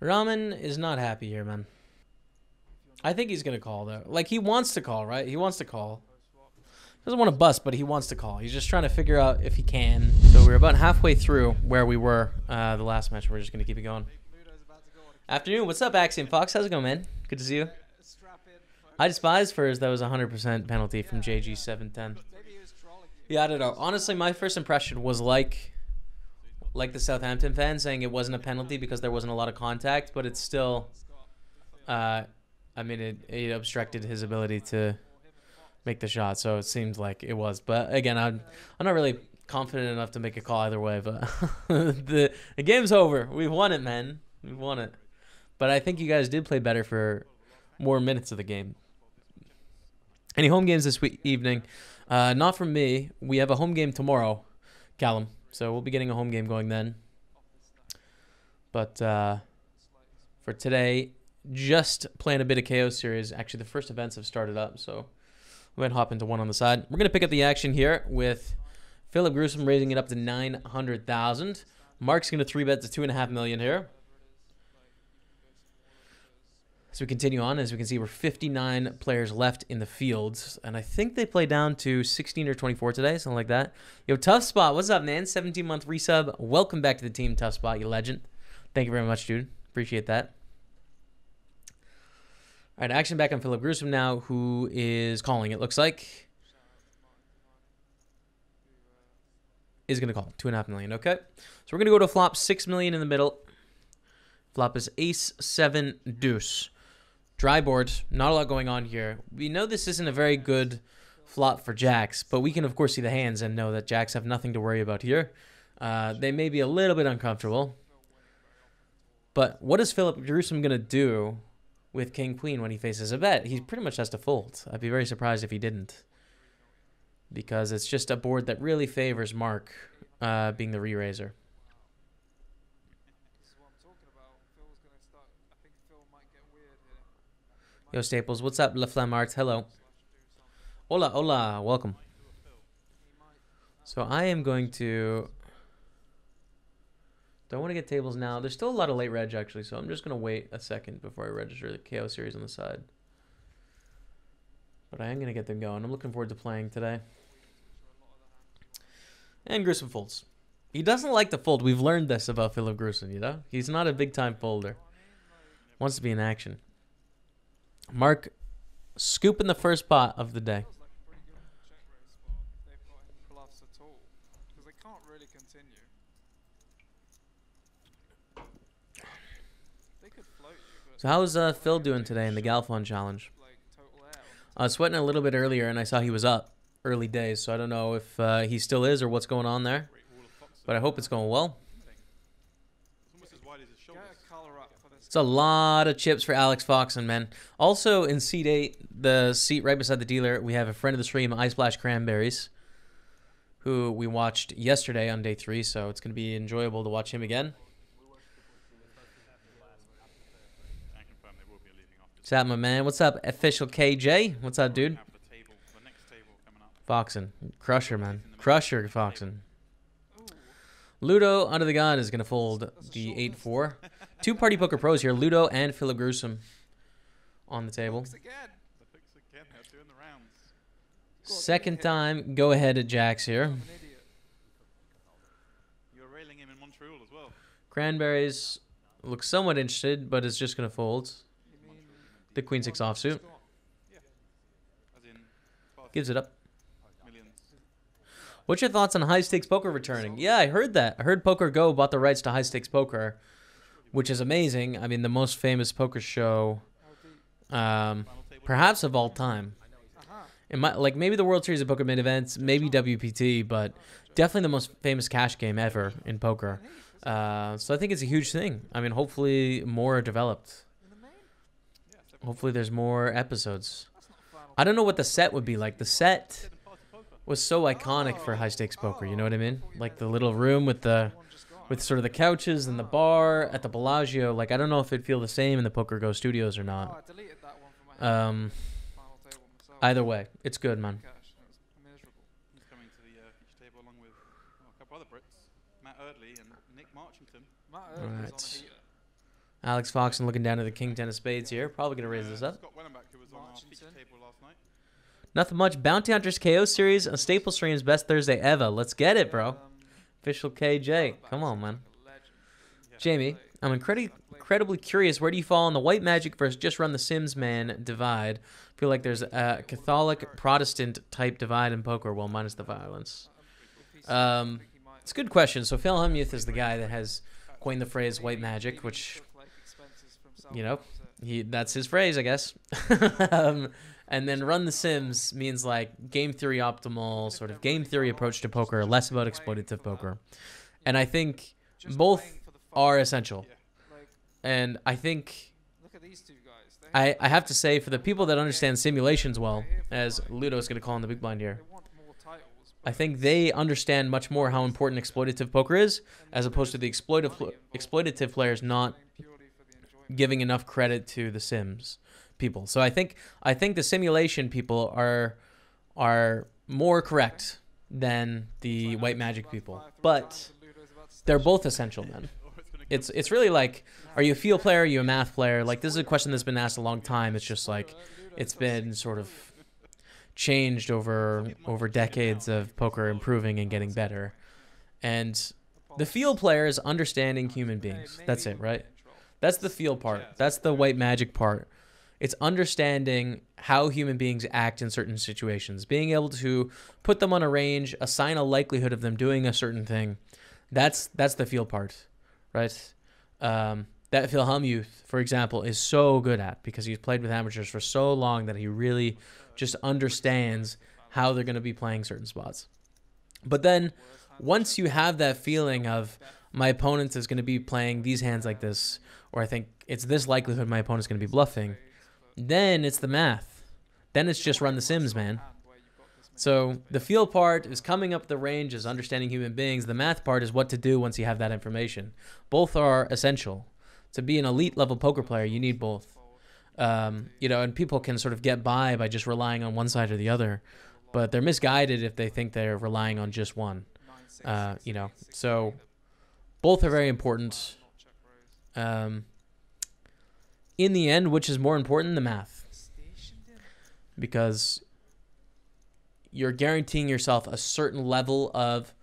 Ramen is not happy here, man. I think he's gonna call though. Like he wants to call, right? He wants to call. Doesn't want to bust, but he wants to call. He's just trying to figure out if he can. So we're about halfway through where we were uh, the last match. We're just gonna keep it going. Afternoon. What's up, Axiom Fox? How's it going, man? Good to see you. I despise Furs. That was a 100% penalty from JG710. Yeah, I don't know. Honestly, my first impression was like, like the Southampton fan saying it wasn't a penalty because there wasn't a lot of contact, but it's still, uh, I mean, it, it obstructed his ability to make the shot. So it seemed like it was. But again, I'm I'm not really confident enough to make a call either way. But the the game's over. We've won it, man. We've won it. But I think you guys did play better for more minutes of the game. Any home games this week evening? Uh, not from me. We have a home game tomorrow, Callum. So we'll be getting a home game going then. But uh, for today, just playing a bit of KO series. Actually, the first events have started up, so we're gonna hop into one on the side. We're gonna pick up the action here with Philipp Gruissem raising it up to nine hundred thousand. Mark's gonna three bet to two and a half million here. As we continue on, as we can see, we're 59 players left in the fields, and I think they play down to 16 or 24 today, something like that. Yo, Tough Spot, what's up, man? 17 month resub. Welcome back to the team, Tough Spot, you legend. Thank you very much, dude. Appreciate that. All right, action back on Philipp Gruissem now, who is calling. It looks like is going to call two and a half million. Okay, so we're going to go to flop six million in the middle. Flop is ace seven deuce. Dry board, not a lot going on here. We know this isn't a very good flop for jacks, but we can of course see the hands and know that jacks have nothing to worry about here. Uh, they may be a little bit uncomfortable. But what is Philipp Gruissem going to do with King Queen when he faces a bet? He pretty much has to fold. I'd be very surprised if he didn't. Because it's just a board that really favors Mark uh, being the re-raiser. Yo, Staples, what's up, LaFlamme Hello. Hola, hola, welcome. So I am going to... Don't want to get tables now. There's still a lot of late reg, actually, so I'm just going to wait a second before I register the KO series on the side. But I am going to get them going. I'm looking forward to playing today. And Gruissem folds. He doesn't like to fold. We've learned this about Philipp Gruissem, you know? He's not a big-time folder. Wants to be in action. Mark scooping the first pot of the day. So how's uh, Phil doing today in the Galfond challenge? I was sweating a little bit earlier, and I saw he was up early days. So I don't know if uh, he still is or what's going on there, but I hope it's going well. It's a lot of chips for Alex Foxen, man. Also in seat eight, the seat right beside the dealer, we have a friend of the stream, Ice Splash Cranberries, who we watched yesterday on day three. So it's going to be enjoyable to watch him again. What's up, my man? What's up, official KJ? What's up, dude? Foxen. Crusher, man. Crusher, Foxen. Ludo, under the gun, is going to fold the 8-4. Two Party Poker Pros here, Ludo and Philipp Gruissem on the table. Second time, go ahead at Jacks here. Cranberries looks somewhat interested, but is just going to fold. The Queen 6 offsuit. Gives it up. What's your thoughts on high stakes poker returning? Yeah, I heard that. I heard Poker Go bought the rights to high stakes poker, which is amazing. I mean, the most famous poker show, um, perhaps of all time. It might, like maybe the World Series of Poker main events, maybe WPT, but definitely the most famous cash game ever in poker. Uh, so I think it's a huge thing. I mean, hopefully more are developed. Hopefully there's more episodes. I don't know what the set would be like. The set was so iconic for high stakes poker. You know what I mean? Like the little room with the with sort of the couches and the bar at the Bellagio. Like I don't know if it'd feel the same in the Poker Go studios or not. Um, either way, it's good, man. All right. Alex Foxen looking down at the king ten of spades here. Probably gonna raise this up. Scott Wellenbach, who was on our feature Marchington. table last night. Nothing much. Bounty Hunters KO series on Staple Stream's best Thursday ever. Let's get it, bro. Official KJ. Come on, man. Jamie, I'm incredi- incredibly curious. Where do you fall on the white magic versus just run the Sims man divide? I feel like there's a Catholic Protestant type divide in poker, well, minus the violence. Um, I think he might- It's a good question. So Phil Hellmuth is the guy that has coined the phrase white magic, which took, like, expenses from you know, he that's his phrase, I guess. um, and then run the Sims means like game theory optimal, sort of game theory approach to poker, less about exploitative poker. And I think both are essential. And I think I, I have to say for the people that understand simulations well, as Ludo is going to call in the big blind here. I think they understand much more how important exploitative poker is, as opposed to the exploitive exploitative players not giving enough credit to the Sims people. So I think I think the simulation people are are more correct than the white magic people, but they're both essential, man. It's It's really like, are you a feel player? Are you a math player? Like this is a question that's been asked a long time. It's just like it's been sort of changed over over decades of poker improving and getting better. And the feel player is understanding human beings. That's it, right? That's the feel part. That's the white magic part. It's understanding how human beings act in certain situations, being able to put them on a range, assign a likelihood of them doing a certain thing. That's that's the feel part, right? Um, that Phil Hellmuth, for example, is so good at because he's played with amateurs for so long that he really just understands how they're going to be playing certain spots. But then once you have that feeling of my opponent is going to be playing these hands like this, or I think it's this likelihood my opponent's going to be bluffing, then it's the math. Then it's just run the Sims, man. So the feel part is coming up the range, is understanding human beings. The math part is what to do once you have that information. Both are essential. To be an elite level poker player, you need both. Um, you know, and people can sort of get by by just relying on one side or the other, but they're misguided if they think they're relying on just one. Uh, you know, so both are very important. Um, in the end, which is more important, the math, because you're guaranteeing yourself a certain level of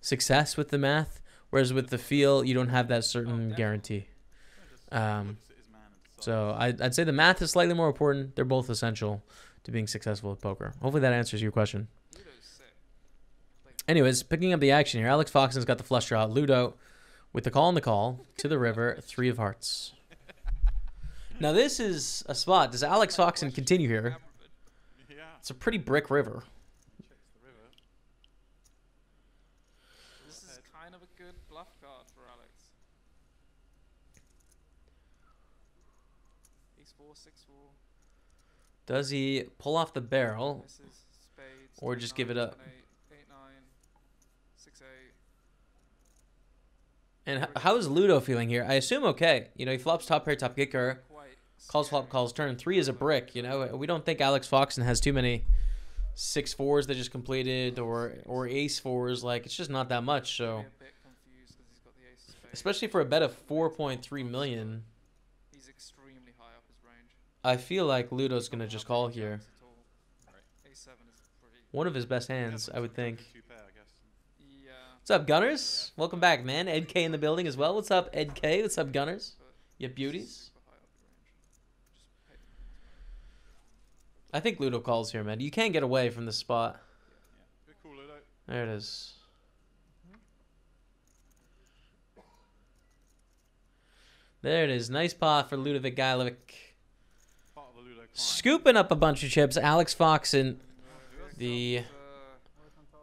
success with the math, whereas with the feel, you don't have that certain guarantee. Um, looks at his man and decides. so I'd, I'd say the math is slightly more important. They're both essential to being successful at poker. Hopefully that answers your question. Anyways, picking up the action here, Alex Foxen's got the flush draw. Ludo with the call on the call to the river, three of hearts. Now this is a spot. Does Alex Foxen continue here? It's a pretty brick river. Checks the river. This is kind of a good bluff card for Alex. Ace four, six four. Does he pull off the barrel? Or just give it up? seven, Eight, eight, nine, six, eight. And how is Ludo feeling here? I assume okay. You know, he flops top pair, top kicker, calls flop, calls turn. Three is a brick. You know, we don't think Alex Foxen has too many six fours that just completed or or ace fours. Like it's just not that much. So Be a bit confused 'cause he's got the ace of spades. especially for a bet of 4.3 million, He's extremely high up his range. I feel like Ludo's gonna just call here. jacks at all. Ace seven is pretty. One of his best hands, I would think. two pair, I guess. Yeah. What's up, Gunners? Welcome back, man. Ed K in the building as well. What's up, Ed K? What's up, Gunners? but You beauties. super high up the range. Just hate them. I think Ludo calls here, man. You can't get away from the spot. Yeah. There it is. There it is. Nice pot for Ludovic Geilich. Scooping up a bunch of chips. Alex Foxen the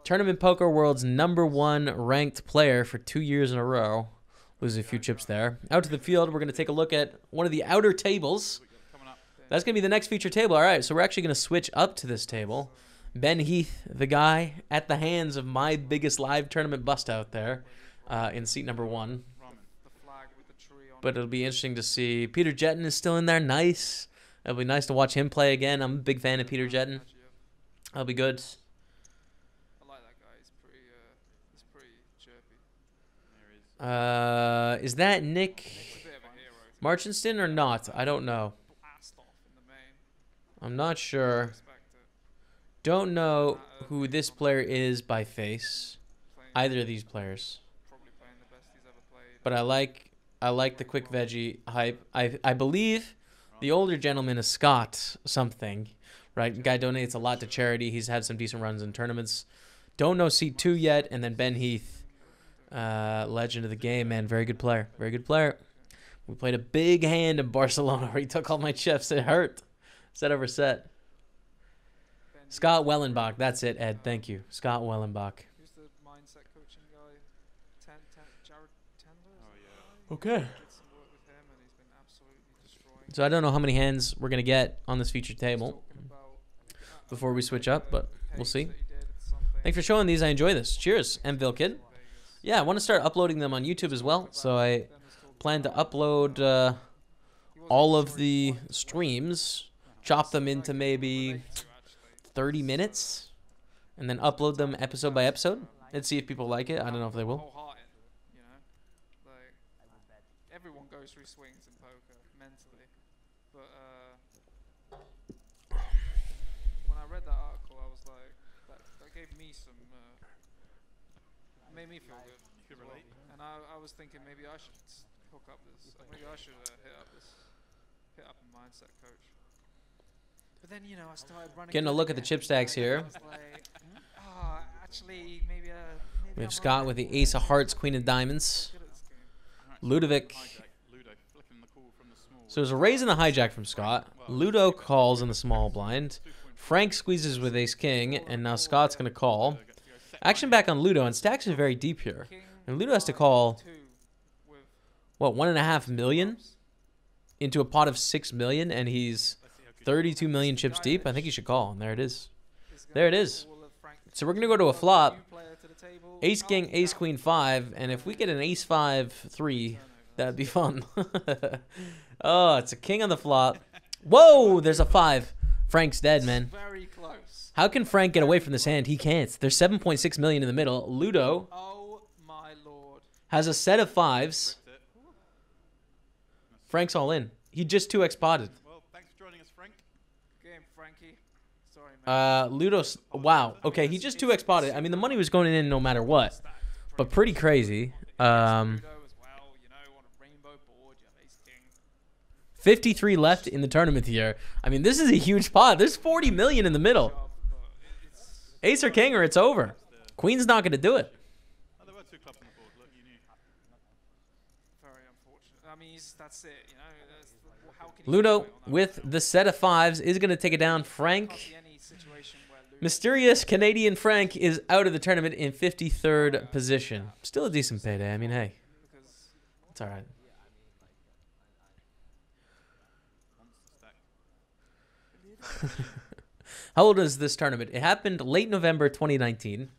Tournament Poker World's number one ranked player for two years in a row. Losing a few chips there. Out to the field, we're going to take a look at one of the outer tables. That's going to be the next feature table. All right, so we're actually going to switch up to this table. Ben Heath, the guy at the hands of my biggest live tournament bust out there uh, in seat number one. But it. it'll be interesting to see. Peter Jetten is still in there. Nice. It'll be nice to watch him play again. I'm a big fan of Peter Jetten. That'll be good. Uh, is. That Nick. Marchington or not? I don't know. blast off in the main. I'm not sure. Don't know who this player is by face. Either of these players. But I like I like the quick veggie hype. I I believe the older gentleman is Scott something, right? Guy donates a lot to charity. He's had some decent runs in tournaments. Don't know C two yet, and then Ben Heath, uh, legend of the game, man, very good player, very good player. We played a big hand in Barcelona where he took all my chips. It hurt. Set over set. Scott Wellenbach, that's it, Ed. Thank you, Scott Wellenbach. Who's the mindset coaching guy? Ten, ten, Jared Tendler? Oh, yeah. that the guy? Okay. Did some work with him and he's been absolutely destroying. So I don't know how many hands we're gonna get on this featured He's table. talking about, before we switch up, but we'll see. that he did, something. Thanks for showing these. I enjoy this. Cheers, Mville Kid. Yeah, I want to start uploading them on YouTube as well. So I Ben was talking plan to upload uh, all of the streams, chop them into maybe relate to, actually. 30 minutes, and then upload them episode by episode and see if people like it. I don't know if they will. You know, like everyone goes through swings in poker mentally, but uh, when I read that article, I was like, that, that gave me some, uh, made me feel good. You well. relate. And I, I was thinking maybe I should hook up this, maybe I should uh, hit up this, hit up a mindset coach. But then you know I started running. Getting a look at the chip stacks here. like, "Ah, actually, maybe, uh, maybe We have I'm Scott with the Ace of Hearts, Queen of Diamonds. Good at this game. Alright, Ludovic. Ludo, flicking the call from the small. So there's a raise and a hijack from Scott. Ludo calls in the small blind. Frank squeezes with Ace King, and now Scott's gonna call. Action back on Ludo, and stacks are very deep here. And Ludo has to call what one and a half million into a pot of six million, and he's 32 million chips deep. I think he should call, and there it is. There it is. So we're gonna go to a flop. to. Ace King, Ace. Queen five, and if we get an Ace five three, that'd be fun. oh, it's a king on the flop. Whoa, there's a five. Frank's dead, man. How can Frank get away from this hand? He can't. There's 7.6 million in the middle. Ludo has a set of fives. Frank's all in. He just 2x potted. Well, thanks for joining us, Frank. Game, Frankie. Sorry, man. Uh, Ludo's. Wow. Okay, he just 2x potted. I mean, the money was going in no matter what. But pretty crazy. Um, Ludo as well, you know, on a rainbow board, you have Ace King. 53 left in the tournament here. I mean, this is a huge pot. There's 40 million in the middle. Ace or king or it's over. Queen's not going to do it. Ludo, with the set of fives, is going to take it down. Frank. see any situation where Ludo Mysterious Canadian Frank is out of the tournament in 53rd position. Still a decent payday. I mean, hey, because it's all right. How old is this tournament? It happened late November 2019.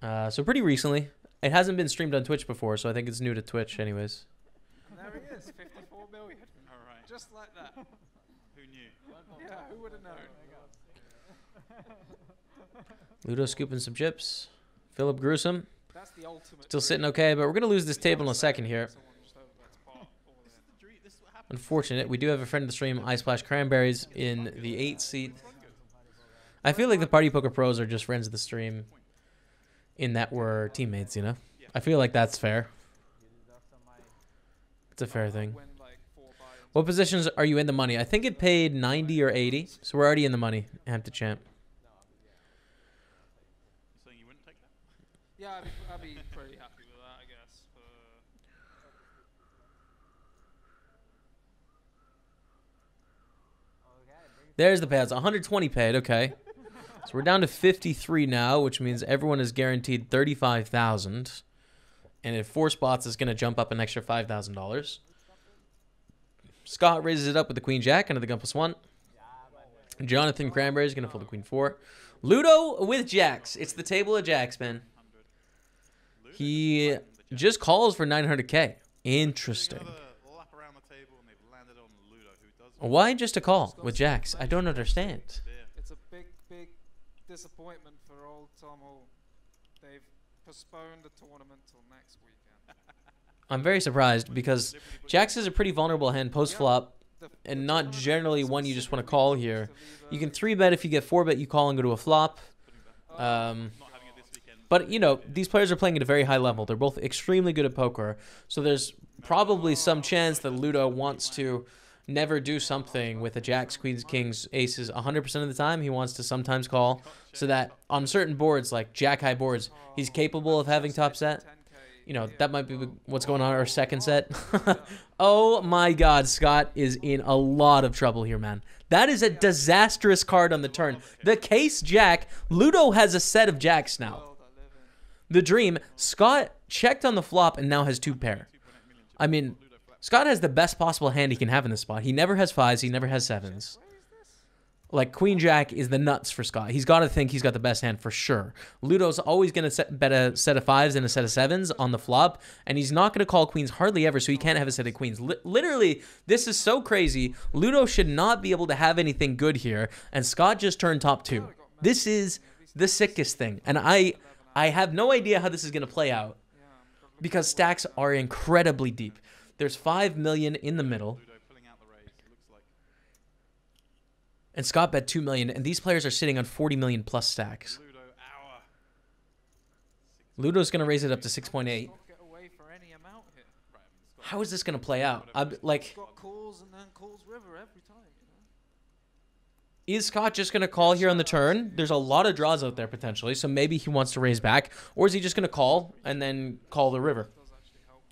Uh, so pretty recently. It hasn't been streamed on Twitch before, so I think it's new to Twitch, anyways. there he is, 54 million. All right. Just like that. Who? Yeah, who would have known? Oh, Ludo scooping some chips. Philipp Gruissem That's the ultimate. still sitting okay, but we're gonna lose this table in a second here. Someone just overbets pot, all of This it. is the dream. This is what happens. Unfortunate. We do have a friend of the stream, Ice Splash Cranberries, in the eight seat. I feel like the Party Poker Pros are just friends of the stream, in that we're teammates. You know, I feel like that's fair. It's a fair thing. When, like, four buy-ins. What positions are you in the money? I think it paid 90 or 80, so we're already in the money. Hampton champ. You saying you wouldn't take that? Yeah, I'd be, I'd be pretty happy with that, I guess. But There's the payouts. 120 paid. Okay. So we're down to 53 now, which means everyone is guaranteed 35,000. And if four spots is going to jump up an extra $5,000. Scott raises it up with the queen jack under the gun plus one. Jonathan Cranberry is going to fold the queen four. Ludo with jacks. It's the table of jacks, man. He just calls for 900k. Interesting. and Why just a call with jacks? I don't understand. it's a big, big disappointment for old Tom Hall. They've postponed the tournament till next weekend. I'm very surprised because Jacks is a pretty vulnerable hand post flop, and not generally one you just want to call here. You can three bet if you get four bet, you call and go to a flop. Um, but you know these players are playing at a very high level. They're both extremely good at poker, so there's probably some chance that Ludo wants to never do something with a jacks, queens, kings, aces 100% of the time. He wants to sometimes call so that on certain boards like jack high boards, he's capable of having top set. 10K You know, that might be what's going on our second set. Oh my god, Scott is in a lot of trouble here, man. That is a disastrous card on the turn. The case jack, Ludo has a set of jacks now. World I live in. The dream, Scott checked on the flop and now has two pair. 2.8 million chips. I mean, Scott has the best possible hand he can have in this spot. He never has fives, he never has sevens. Like Queen Jack is the nuts for Scott. He's got to think he's got the best hand for sure. Ludo's always going to set, bet a set of fives and a set of sevens on the flop, and he's not going to call queens hardly ever, so he can't have a set of queens. Li- literally, this is so crazy. Ludo should not be able to have anything good here, and Scott just turned top two. This is the sickest thing, and I I have no idea how this is going to play out because stacks are incredibly deep. There's five million in the middle. Ludo pulling out the raise. It looks like. And Scott bet 2 million, and these players are sitting on 40 million plus stacks. Ludo's going to raise it up to 6.8. Scott get away for any amount here. Right, I mean, Scott- How is this going to play out? I'm, like, is Scott just going to call here on the turn? There's a lot of draws out there potentially, so maybe he wants to raise back, or is he just going to call and then call the river?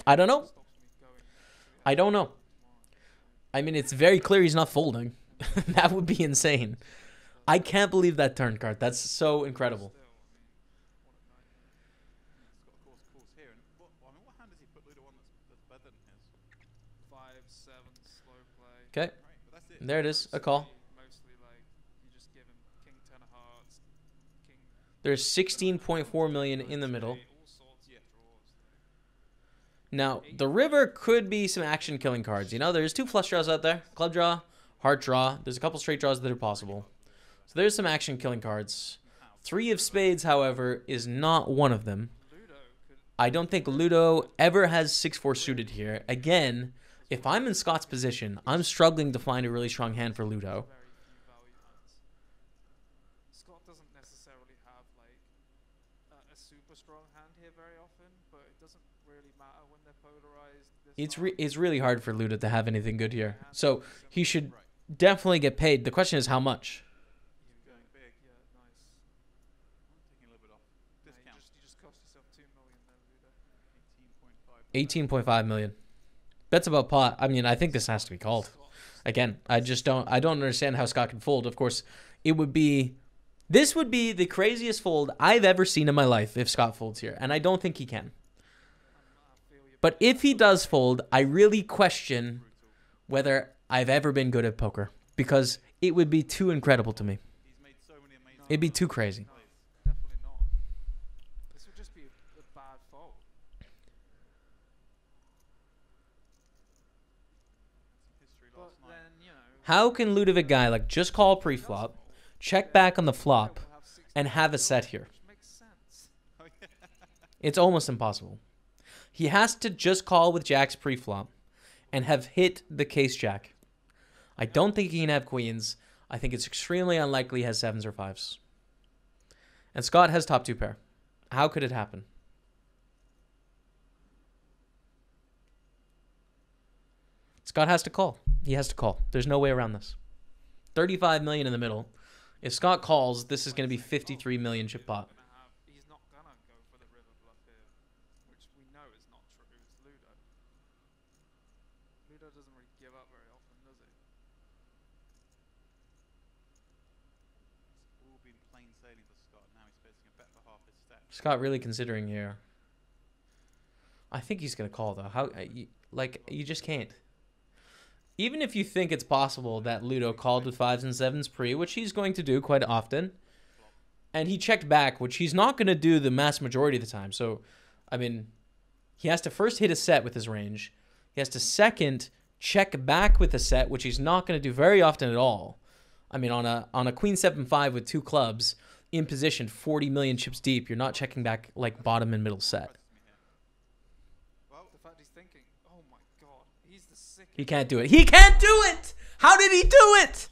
I don't know. I don't know. I mean, it's very clear he's not folding. that would be insane. I can't believe that turn card. That's so incredible. Okay, there it is. A call. There's 16.4 million in the middle. Now, the river could be some action killing cards. You know, there's two flush draws out there club draw, heart draw. There's a couple straight draws that are possible. So there's some action killing cards. Three of spades, however, is not one of them. I don't think Ludo ever has 6 4 suited here. Again, if I'm in Scott's position, I'm struggling to find a really strong hand for Ludo. very few value hands. Scott doesn't necessarily have a, a super strong hand here very often, but it doesn't really matter when they're polarized. It's, re- it's really hard for Ludo to have anything good here. So he should. Definitely get paid. The question is how much? Cost yourself two million there, Ludo. 18.5. 18.5 million. That's about pot. I mean, I think this has to be called. Again, I just don't I don't understand how Scott can fold. Of course, it would be this would be the craziest fold I've ever seen in my life if Scott folds here, and I don't think he can. But if he does fold, I really question whether I've ever been good at poker because it would be too incredible to me. It'd be too crazy. Be a, then you know. How can Ludovic guy like just call pre-flop, check back on the flop, Ludo will have 60 and have a set here? It's almost impossible. He has to just call with jacks pre-flop and have hit the case jack. I don't think he can have queens. I think it's extremely unlikely he has sevens or fives. And Scott has top two pair. How could it happen? Scott has to call. He has to call. There's no way around this. 35 million in the middle. If Scott calls, this is going to be 53 million chip pot. Give up very often, does he? It's all been plain sailing for Scott. Now he's facing a bet for half his stack. Scott really considering here. I think he's gonna call though. How uh, you, like you just can't. Even if you think it's possible that Ludo called with fives and sevens pre, which he's going to do quite often, and he checked back, which he's not going to do the mass majority of the time. So, I mean, he has to first hit a set with his range. He has to second check back with a set, which he's not going to do very often at all. I mean, on a on a queen seven five with two clubs in position, forty million chips deep, you're not checking back like bottom and middle set. He can't do it. He can't do it. How did he do it?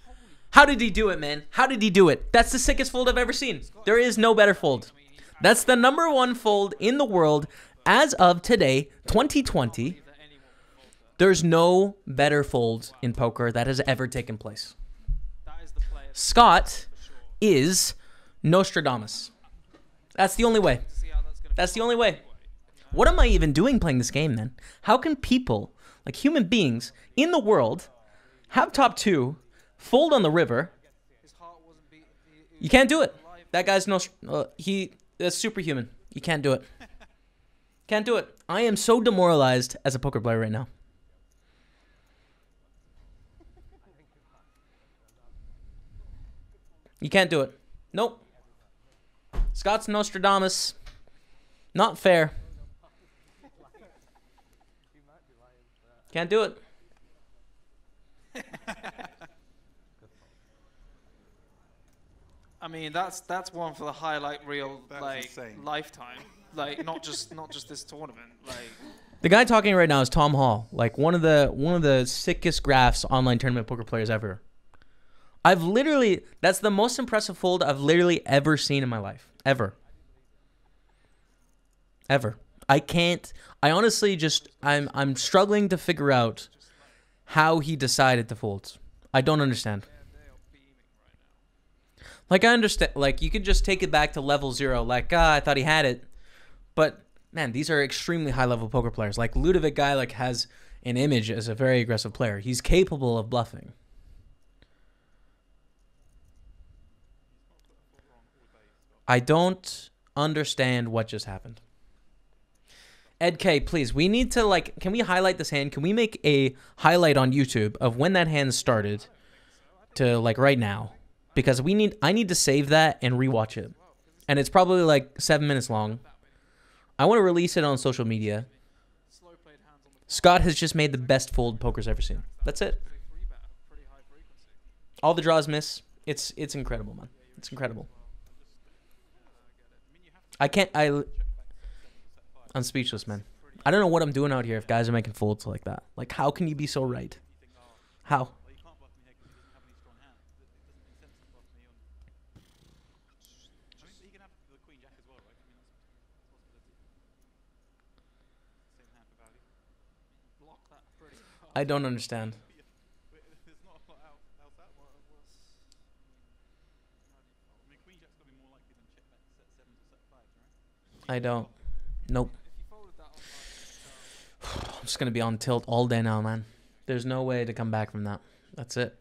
How did he do it, man? How did he do it? That's the sickest fold I've ever seen. There is no better fold. That's the number one fold in the world as of today, 2020. That anyone can fold that. There's no better fold in poker that has ever taken place. That is the player Scott is Nostradamus. That's the only way. That's the only way. What am I even doing playing this game, man? How can people, like human beings in the world, have top two, fold on the river? You can't do it. That guy's no. Uh, he is superhuman. You can't do it. Can't do it. I am so demoralized as a poker player right now. You can't do it. Nope. Scott's Nostradamus. Not fair. Can't do it. I mean, that's that's one for the highlight reel, That's like insane. lifetime. Like not just not just this tournament. Like The guy talking right now is Tom Hall, like one of the one of the sickest graphs online tournament poker players ever. I've literally that's the most impressive fold I've literally ever seen in my life. Ever. Ever. I can't I honestly just I'm I'm struggling to figure out how he decided to fold. I don't understand. Like I understand like you could just take it back to level 0 like ah I thought he had it. But man, these are extremely high level poker players. Like Ludovic guy has an image as a very aggressive player. He's capable of bluffing. I don't understand what just happened. Ed K, please, we need to like can we highlight this hand? Can we make a highlight on YouTube of when that hand started to like right now? Because we need I need to save that and rewatch it. And it's probably like 7 minutes long. I want to release it on social media. Scott has just made the best fold poker's ever seen. That's it. All the draws miss. It's it's incredible, man. It's incredible. I can't I I'm speechless, man. I don't know what I'm doing out here if guys are making folds like that. Like how can you be so right? How? Well, you can't I don't. Nope. I'm just gonna be on tilt all day now, man. There's no way to come back from that. That's it.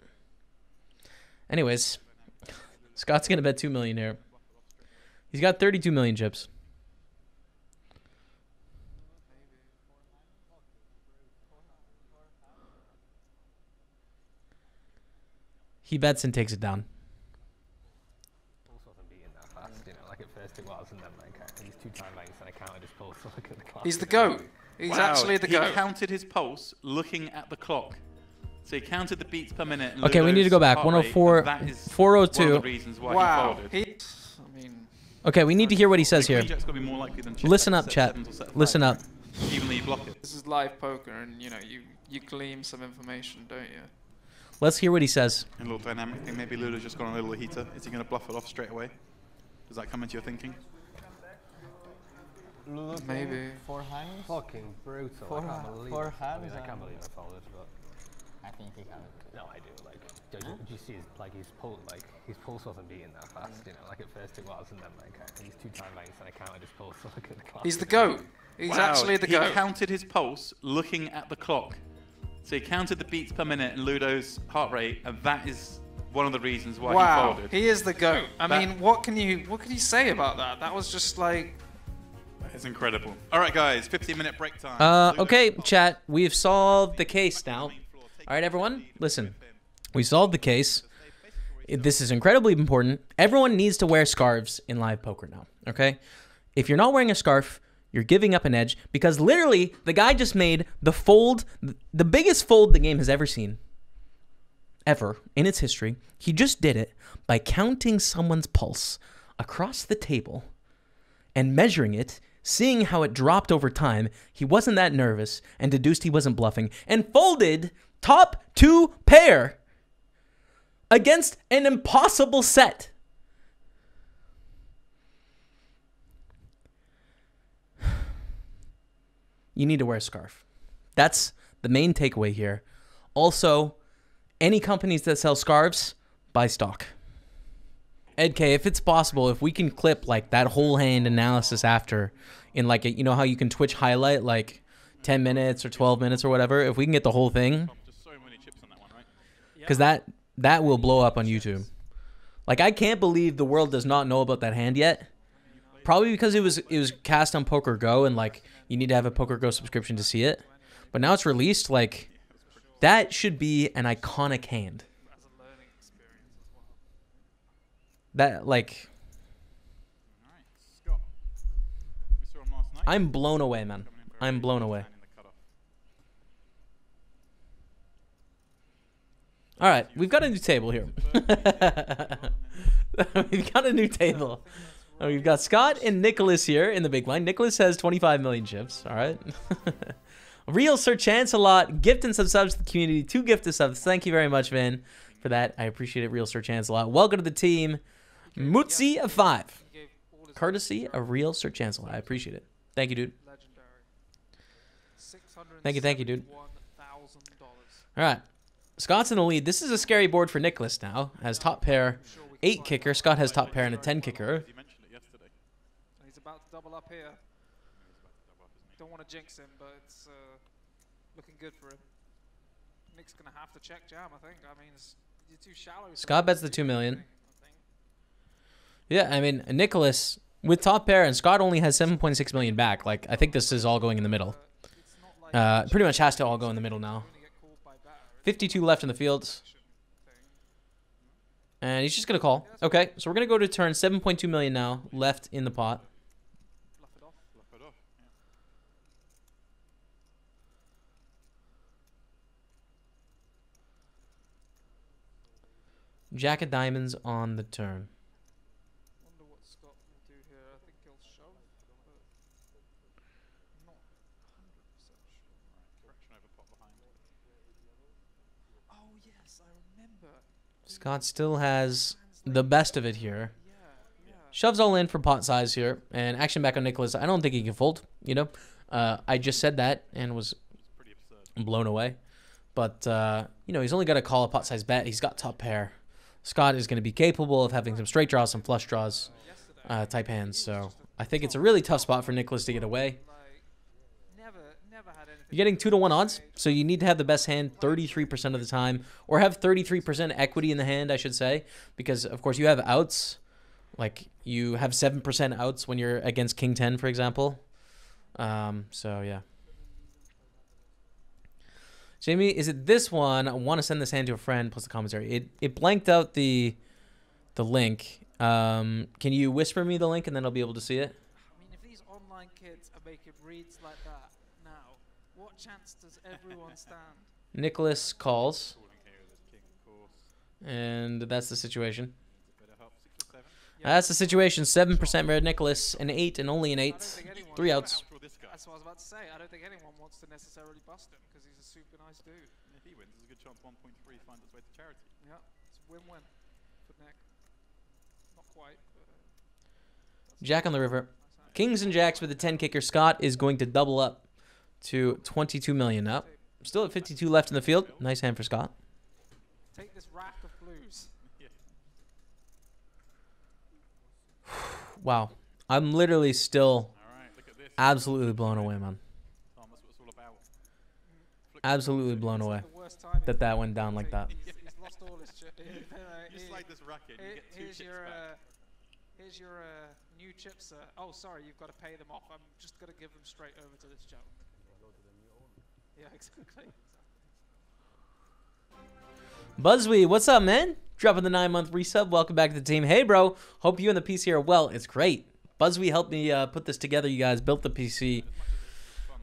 Anyways, Scott's gonna bet two million here. He's got 32 million chips. He bets and takes it down. pulse wasn't beating that fast, you know, like at first it was, and then like these two time banks, and I counted his pulse. So look at the clock. he's the goat. He's Wow, actually the he goat. counted his pulse looking at the clock. So he counted the beats per minute. and Okay, we need to go back. heart rate, 104 and that is 402. One of the reasons why wow. folded. He, I mean, Okay, we need to hear what he says here. jack's got to be more likely than check Listen up, chat. sevens or set Listen up. right? Even though you block it. this is live poker, and you know you you glean some information, don't you? Let's hear what he says. A little dynamic thing. Maybe Ludo's just gone a little heater. Is he going to bluff it off straight away? Does that come into your thinking? Ludo maybe. Four hands? Fucking brutal. Four I can't believe four it. I mean, hands I can't believe I folded, but I think he can. no, I do. Like, do, you- do you see his, like his pulse? Like his pulse wasn't beating that fast, you know. Like at first it was, and then like uh, these two time banks, and I counted his pulse. So look at the clock. He's the goat. He's Wow, actually the he goat. counted his pulse looking at the clock. So he counted the beats per minute and Ludo's heart rate, and that is one of the reasons why he wow, folded. he is the goat. I That- mean, what can you what can you say about that? That was just like It's incredible. All right, guys, 15 minute break time. Uh, okay, chat. We've solved the case now. Main floor, take All right, everyone, listen. We solved the case. This is incredibly important. Everyone needs to wear scarves in live poker now. Okay, if you're not wearing a scarf, you're giving up an edge because literally the guy just made the fold, the biggest fold the game has ever seen, ever in its history. He just did it by counting someone's pulse across the table and measuring it seeing how it dropped over time, he wasn't that nervous and deduced he wasn't bluffing and folded top two pair against an impossible set. You need to wear a scarf. That's the main takeaway here. Also, any companies that sell scarves, buy stock. Ed K, if it's possible, if we can clip like that whole hand analysis after in like a, you know how you can Twitch highlight like 10 minutes or 12 minutes or whatever, if we can get the whole thing, Just so many chips on that one, right? because that that will blow up on YouTube. Like I can't believe the world does not know about that hand yet. Probably because it was it was cast on Poker Go and like you need to have a Poker Go subscription to see it. But now it's released like that should be an iconic hand. as a learning experience as well. That like. I'm blown away, man. I'm blown away. All right, we've got a new table here. we've got a new table. We've got Scott and Nicholas here in the big line. Nicholas has 25 million chips. All right. Real Sir Chance a lot. Gift and some subs to the community. Two gifted subs. Thank you very much, man, for that. I appreciate it. Real Sir Chance a lot. Welcome to the team. Mutzi of five. He gave all his Courtesy of Real Sir Chancellor. I appreciate it. Thank you, dude. legendary. Thank you, thank you, dude. $671,000. All right. Scott's in the lead. This is a scary board for Nicholas now. Has top pair, I'm sure we can eight kicker. Scott has top pair and a 10 kicker. You mentioned it yesterday. And he's about to double up here. He's about to double up, isn't he? Don't want to jinx him, but it's uh, looking good for him. Nick's gonna have to check jam, I think. I mean, it's, you're too shallow. Scott bets the to do 2 million. Yeah, I mean Nicholas with top pair and Scott only has 7.6 million back. Like I think this is all going in the middle. Uh, pretty much has to all go in the middle now. only get called by batter. It's 52 left in the field, and he's just gonna call. Okay, so we're gonna go to turn 7.2 million now left in the pot. Jack of diamonds on the turn. Wonder what Scott will do here. I think he'll shove, but not 100% sure. Correction over pot behind. Oh yes, I remember. Scott still has the best of it here. Shoves all in for pot size here, and action back on Nicholas. I don't think he can fold. You know, uh, I just said that and was blown away. But uh, you know, he's only got to call a pot size bet. He's got top pair. Scott is going to be capable of having some straight draws, some flush draws, uh, type hands. So I think it's a really tough spot for Nicholas to get away. Like, never, never had anything. You're getting two to one odds, so you need to have the best hand 33% of the time, or have 33% equity in the hand, I should say, because of course you have outs. Like you have 7% outs when you're against King 10, for example. Um, so yeah. Jamie, is it this one? I want to send this hand to a friend plus the commentary. It it blanked out the the link. Um, can you whisper me the link and then I'll be able to see it? I mean, if these online kids are making reads like that chance does everyone stand? Nicholas calls, Calling here is king, of course. and that's the situation. Bit of help. Six or seven. That's the situation. Seven percent red Nicholas, an eight, and only an eight. don't think anyone Three outs. Outdraw this guy. That's what I was about to say. I don't think anyone wants to necessarily bust him because he's a super nice dude. And if he wins, there's a good chance 1.3 finds its way to charity. Yeah, it's a win-win for Nick. Not quite, but uh, Jack on the river. Kings and jacks with a ten kicker. Scott is going to double up to twenty-two million now. Still at fifty-two left in the field. Nice hand for Scott. Take this rack of blues. Wow, I'm literally still All right. Look at this. absolutely blown away, man. Tom, that's what it's all about. Flick Absolutely blown away like the worst timing that that went down like that. He's, he's lost all his chip. uh, You slide this racket, you get two here's chips your back. uh, here's your new chips. Uh, oh, sorry, you've got to pay them off. I'm just gonna give them straight over to this gentleman. Buzzwee, what's up, man? Dropping the nine month resub. Welcome back to the team. Hey, bro. Hope you and the PC are well. It's great. Buzzwee helped me uh, put this together. You guys built the PC.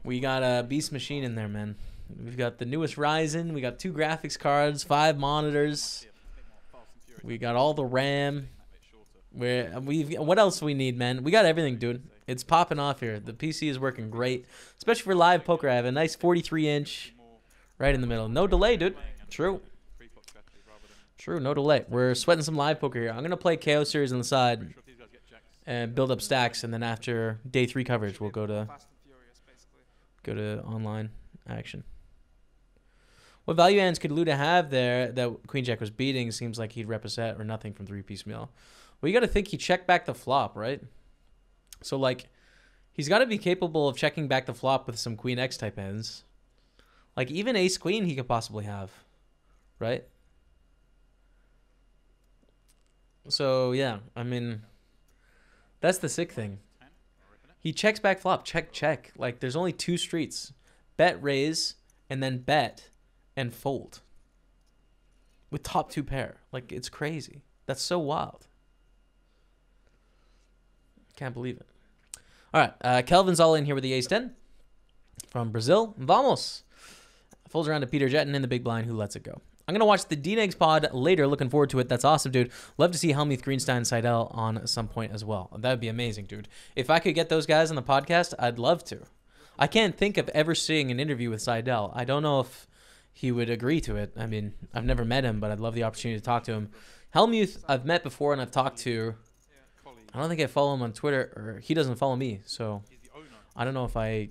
We got a beast machine in there, man. We've got the newest Ryzen. We got two graphics cards, five monitors. We got all the RAM. Where we've what else we need, man? We got everything, dude. It's popping off here. The PC is working great, especially for live poker. I have a nice 43 inch right in the middle. No delay, dude. True. True, no delay. We're sweating some live poker here. I'm gonna play KO series on the side and build up stacks, and then after day three coverage, we'll go to go to online action. What value hands could Luda have there that Queen Jack was beating? Seems like he'd rep a set or nothing from three piece meal. Well, you got to think he checked back the flop, right? So like, he's got to be capable of checking back the flop with some Queen X type hands. Like even Ace Queen, he could possibly have, right? So yeah, I mean, that's the sick thing. He checks back flop, check, check. Like there's only two streets bet, raise, and then bet and fold with top two pair. Like it's crazy. That's so wild. Can't believe it. All right, uh, Kelvin's all in here with the ace 10 from Brazil. Vamos. Folds around to Peter Jetten in the big blind who lets it go. I'm going to watch the D-Negs pod later. Looking forward to it. That's awesome, dude. Love to see Hellmuth Greenstein Seidel on some point as well. That would be amazing, dude. If I could get those guys on the podcast, I'd love to. I can't think of ever seeing an interview with Seidel. I don't know if he would agree to it. I mean, I've never met him, but I'd love the opportunity to talk to him. Hellmuth, I've met before and I've talked to. Colleague. I don't think I follow him on Twitter, or he doesn't follow me, so He's the owner. I don't know if I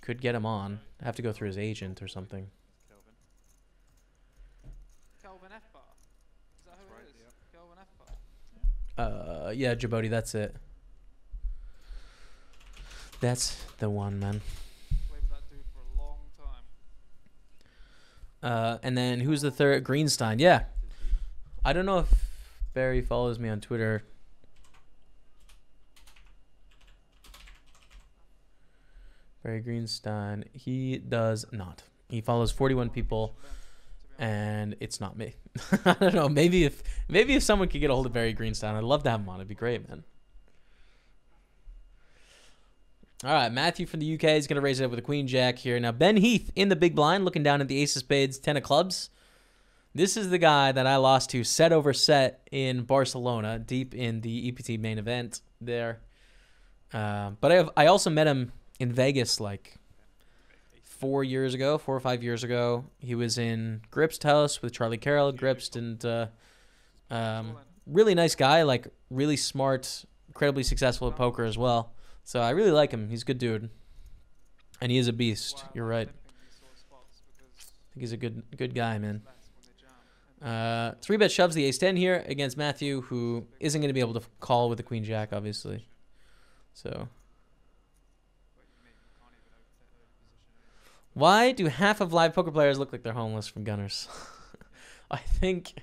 could get him on. I have to go through his agent or something. Kelvin. Kelvin F bar. Is that who it is? yeah. Kelvin F bar. Uh, yeah, Djibouti, that's it. That's the one, man. Played with that dude for a long time. Uh, and then who's the third? Greenstein. Yeah, I don't know if Barry follows me on Twitter. Barry Greenstein. He does not. He follows 41 people, and it's not me. I don't know. Maybe if maybe if someone could get a hold of Barry Greenstein, I'd love to have him on. It'd be great, man. All right, Matthew from the UK is going to raise it up with a queen jack here. Now, Ben Heath in the big blind, looking down at the ace of spades, 10 of clubs. This is the guy that I lost to set over set in Barcelona, deep in the EPT main event there. Uh, but I, have, I also met him in Vegas like four years ago, four or five years ago. He was in Gripst House with Charlie Carrel, Gripst, and uh, um, really nice guy, like really smart, incredibly successful at poker as well. So I really like him. He's a good dude, and he is a beast. You're right. I think he's a good good guy, man. Uh, three bet shoves the ace ten here against Matthew, who isn't going to be able to call with the queen jack, obviously. So why do half of live poker players look like they're homeless from Gunners? I think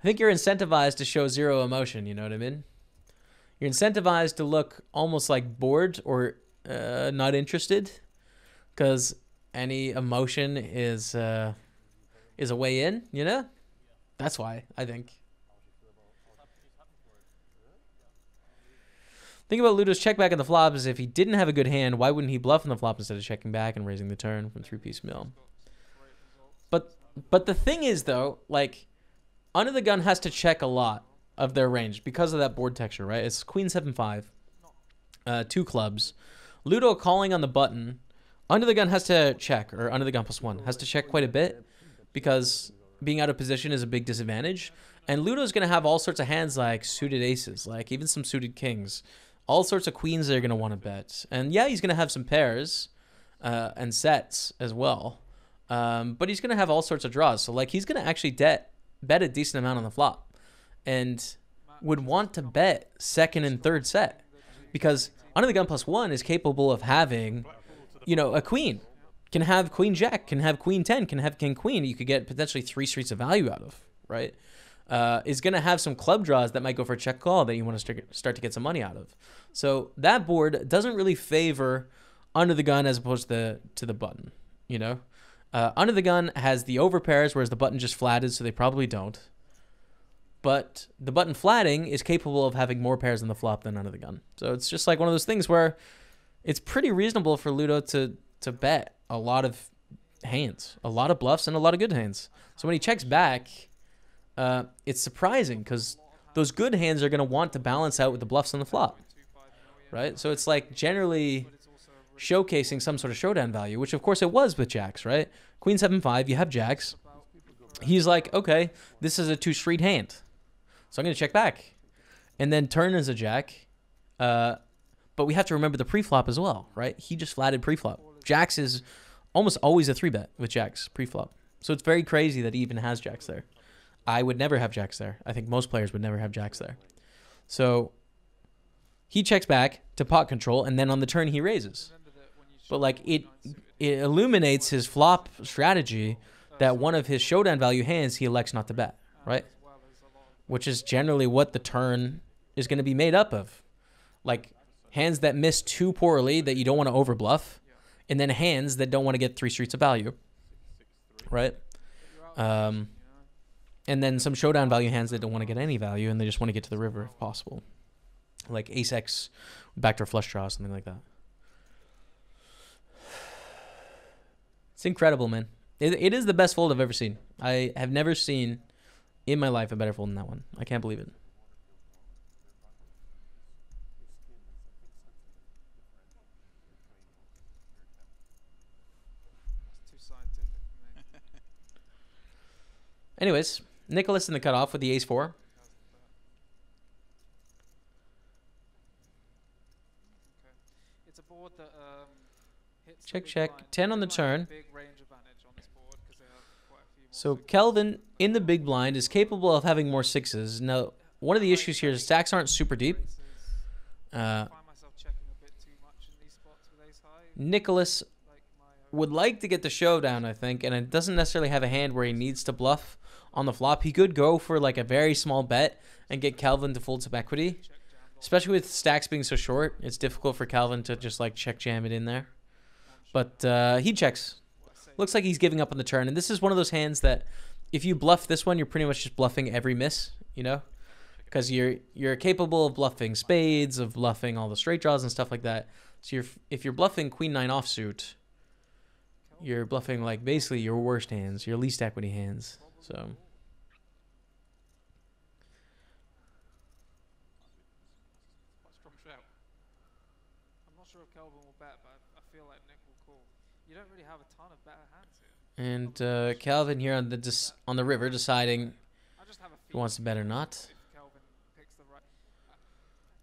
I think you're incentivized to show zero emotion. You know what I mean? You're incentivized to look almost like bored or uh, not interested, because any emotion is uh, is a way in. You know, that's why I think. Think about Ludo's check back on the flop is if he didn't have a good hand, why wouldn't he bluff on the flop instead of checking back and raising the turn from three piece mill? But but the thing is though, like under the gun has to check a lot of their range because of that board texture, right? It's queen seven five, uh, two clubs. Ludo calling on the button. Under the gun has to check, or under the gun plus one has to check quite a bit because being out of position is a big disadvantage. And Ludo's gonna have all sorts of hands like suited aces, like even some suited kings, all sorts of queens they're gonna want to bet. And yeah, he's gonna have some pairs uh, and sets as well. Um, but he's gonna have all sorts of draws. So like he's gonna actually bet bet a decent amount on the flop, and would want to bet second and third set because under the gun plus one is capable of having, you know, a queen can have queen jack, can have queen ten, can have king queen. You could get potentially three streets of value out of, right? Uh, is going to have some club draws that might go for a check call that you want to start, to get some money out of. So that board doesn't really favor under the gun as opposed to the to the button. You know, uh, under the gun has the over pairs, whereas the button just flatted, so they probably don't. But the button flatting is capable of having more pairs in the flop than under the gun. So it's just like one of those things where it's pretty reasonable for Ludo to to bet a lot of hands, a lot of bluffs, and a lot of good hands. So when he checks back, uh, it's surprising because those good hands are going to want to balance out with the bluffs on the flop. right? So it's like generally showcasing some sort of showdown value, which of course it was with jacks, right? Queen seven five, you have jacks. He's like, okay, this is a two street hand, so I'm gonna check back, and then turn is a jack. Uh, but we have to remember the pre-flop as well, right? He just flatted pre-flop. Jacks is almost always a three bet with jacks pre-flop, so it's very crazy that he even has jacks there. I would never have jacks there. I think most players would never have jacks there. So he checks back to pot control, and then on the turn he raises. But like it, it illuminates his flop strategy that one of his showdown value hands he elects not to bet, right? Which is generally what the turn is going to be made up of, like hands that miss too poorly that you don't want to overbluff, and then hands that don't want to get three streets of value, right? Um? And then some showdown value hands that don't want to get any value and they just want to get to the river if possible, like ace x, backdoor flush draw, something like that. It's incredible, man. It, it is the best fold I've ever seen. I have never seen in my life a better fold than that one. I can't believe it. It's too scientific for me. Anyways, Nicholas in the cutoff with the ace four. It's a board that um, Check, check. 10 on the Big blind have turn. Big range advantage on this board 'cause they have quite a few more So. Kelvin in the big blind is capable of having more sixes. Now, one of the issues here is stacks aren't super deep. Uh, I find myself checking a bit too much in these spots with ace high. Nicholas uh, would like to get the showdown, I think, and it doesn't necessarily have a hand where he needs to bluff on the flop. He could go for like a very small bet and get Calvin to fold some equity. Especially with stacks being so short, it's difficult for Calvin to just like check jam it in there. But uh, he checks. Looks like he's giving up on the turn, and this is one of those hands that if you bluff this one, you're pretty much just bluffing every miss, you know, because you're you're capable of bluffing spades, of bluffing all the straight draws and stuff like that. So you're if you're bluffing queen nine offsuit, you're bluffing like basically your worst hands, your least equity hands. So. I'm not sure if Kelvin will bet, but I feel like Nick will call. You don't really have a ton of better hands here. and uh, Calvin here on the on the river deciding he wants to bet or not.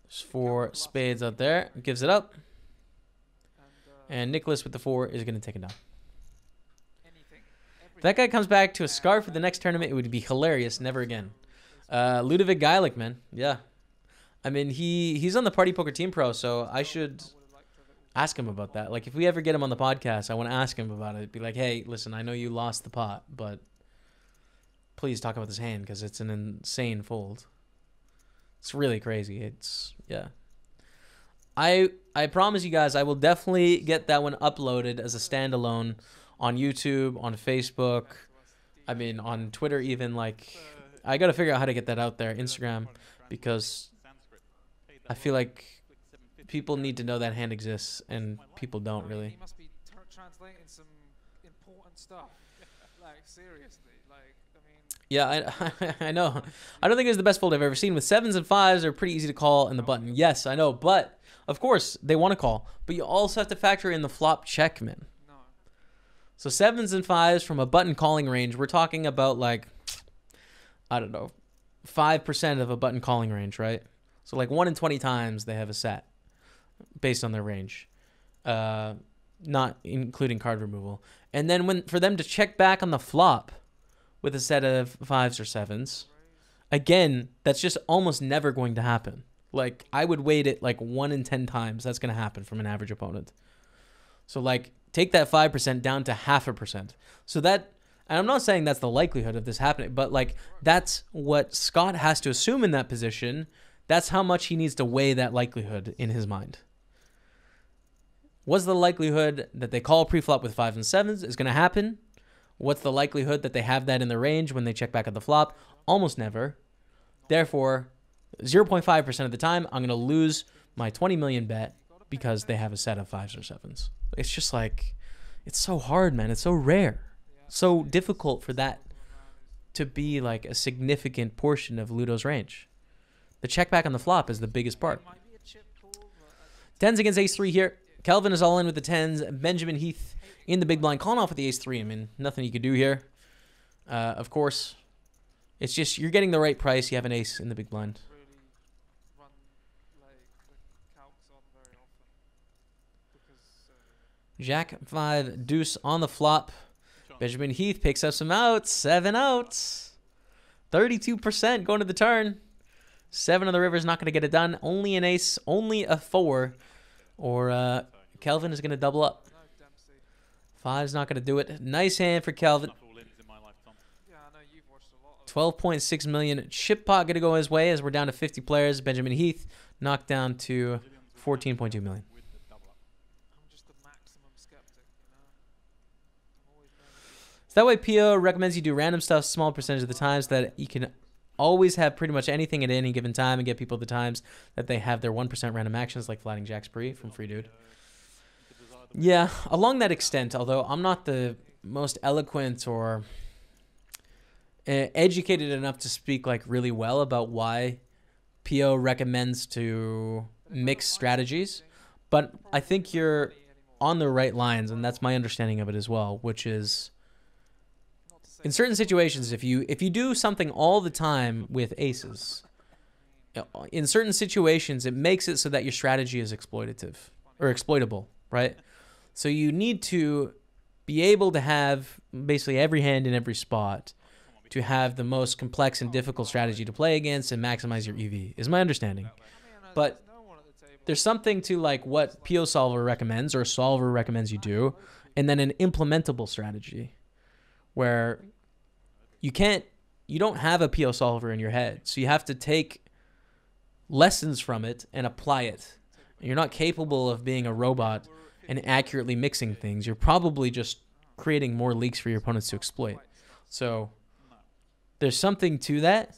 There's four spades out there, gives it up, uh, and Nicholas with the four is gonna take it down. If that guy comes back to a scarf for the next tournament, it would be hilarious. Never again. Uh, Ludovic Geilich, man. Yeah. I mean, he he's on the Party Poker Team Pro, so I should ask him about that. Like, if we ever get him on the podcast, I want to ask him about it. Be like, hey, listen, I know you lost the pot, but please talk about this hand because it's an insane fold. It's really crazy. It's yeah. I I promise you guys, I will definitely get that one uploaded as a standalone on YouTube, on Facebook. I mean, on Twitter, even like I got to figure out how to get that out there, Instagram, because I feel like people need to know that hand exists, and people don't really. He must be translating some important stuff. like seriously, like I mean, Yeah, I I know. I don't think it's the best fold I've ever seen. With sevens and fives are pretty easy to call in the oh, button. Yes, I know, but of course they want to call, but you also have to factor in the flop check, man. So sevens and fives from a button calling range, we're talking about like I don't know, five percent of a button calling range, right? So like one in twenty times they have a set based on their range, uh, not including card removal. And then when for them to check back on the flop with a set of fives or sevens, again, that's just almost never going to happen. Like I would weight it like one in ten times that's going to happen from an average opponent. So like take that five percent down to half a percent. So that and I'm not saying that's the likelihood of this happening, but like that's what Scott has to assume in that position. That's how much he needs to weigh that likelihood in his mind. What's the likelihood that they call preflop with fives and sevens is going to happen? What's the likelihood that they have that in the range when they check back at the flop? Almost never. Therefore, 0.5% of the time, I'm going to lose my 20 million bet because they have a set of fives or sevens. It's just like, it's so hard, man. It's so rare. So difficult for that to be like a significant portion of Ludo's range. The check back on the flop is the biggest part. Tens against ace three here. Kelvin is all in with the tens. Benjamin Heath in the big blind, calling off with the ace three. I mean, nothing you could do here. Uh, of course, it's just you're getting the right price. You have an ace in the big blind. really run like the calcs on very often because uh, Jack five deuce on the flop. Benjamin Heath picks up some outs. Seven outs. Thirty-two percent going to the turn. Seven on the river is not going to get it done. Only an ace. Only a four. Or uh, Kelvin is going to double up. Five's not going to do it. Nice hand for Kelvin. Enough all ins in my lifetime. Yeah, I know you've watched a lot of. Twelve point six million. Chip pot going to go his way as we're down to fifty players. Benjamin Heath knocked down to fourteen point two million. With the double up. I'm just the maximum skeptic, you know. I'm always nervous. So that way, Pio recommends you do random stuff small percentage of the times so that you can always have pretty much anything at any given time and get people the times that they have their 1% random actions like flatting Jack's Pre from Free Dude. Yeah, along that extent, although I'm not the most eloquent or uh, educated enough to speak like really well about why Pio recommends to mix strategies, but I think you're on the right lines and that's my understanding of it as well, which is in certain situations if you if you do something all the time with aces in certain situations it makes it so that your strategy is exploitative or exploitable right? So you need to be able to have basically every hand in every spot to have the most complex and difficult strategy to play against and maximize your ev is my understanding. But there's something to like what Pio Solver recommends or Solver recommends you do, and then an implementable strategy where you can't, you don't have a Pio Solver in your head. So you have to take lessons from it and apply it. You're not capable of being a robot and accurately mixing things. You're probably just creating more leaks for your opponents to exploit. So there's something to that.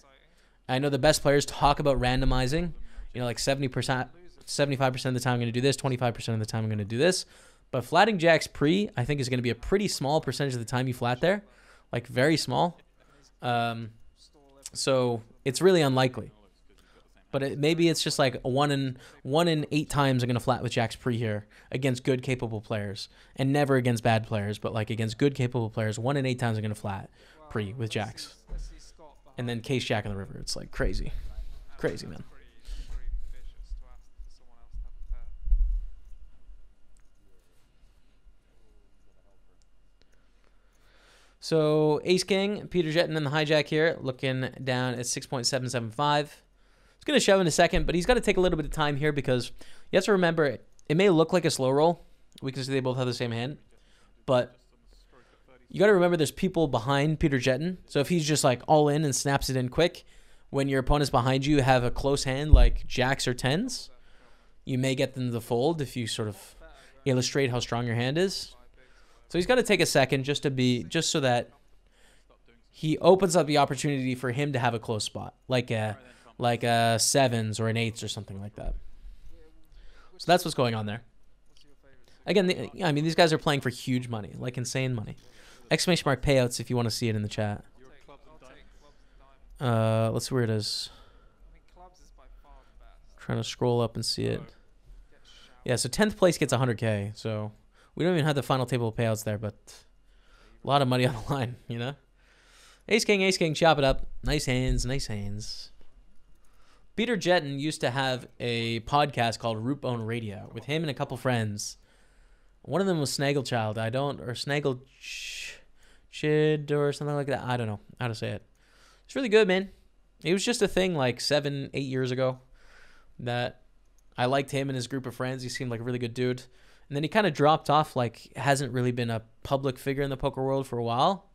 I know the best players talk about randomizing. You know, like 70%, 75% of the time I'm going to do this, 25% of the time I'm going to do this. But flatting jacks pre, I think, is going to be a pretty small percentage of the time you flat there. Like, very small. Um, so it's really unlikely. But it, maybe it's just like one in one in eight times I'm gonna flat with Jacks pre here against good capable players, and never against bad players. But like against good capable players, one in eight times I'm gonna flat pre with Jacks, and then Case Jack on the river. It's like crazy, crazy man. pretty, pretty vicious to ask for someone else to have a pair. So Ace King, Peter Jetten in the hijack here, looking down at 6.775. He's going to shove in a second, but he's got to take a little bit of time here because you have to remember it may look like a slow roll We can see they both have the same hand, but you got to remember there's people behind Peter Jetten. So if he's just like all in and snaps it in quick, when your opponents behind you have a close hand like jacks or tens, you may get them to fold if you sort of illustrate how strong your hand is. So he's got to take a second just to be just so that he opens up the opportunity for him to have a close spot, like a like a sevens or an eights or something like that. So that's what's going on there. Again, the, I mean these guys are playing for huge money, like insane money. Exclamation mark payouts if you want to see it in the chat. Uh, let's see where it is. Trying to scroll up and see it. Yeah, so tenth place gets 100k. So we don't even have the final table payouts there, but a lot of money on the line, you know. Ace King, Ace King, chop it up. Nice hands, nice hands. Peter Jetten used to have a podcast called Root Bone Radio with him and a couple friends. One of them was Snagglechild. I don't, or Snaggle Chid or something like that. I don't know how to say it. It's really good, man. It was just a thing like seven, eight years ago that I liked him and his group of friends. He seemed like a really good dude. And then he kind of dropped off, like hasn't really been a public figure in the poker world for a while.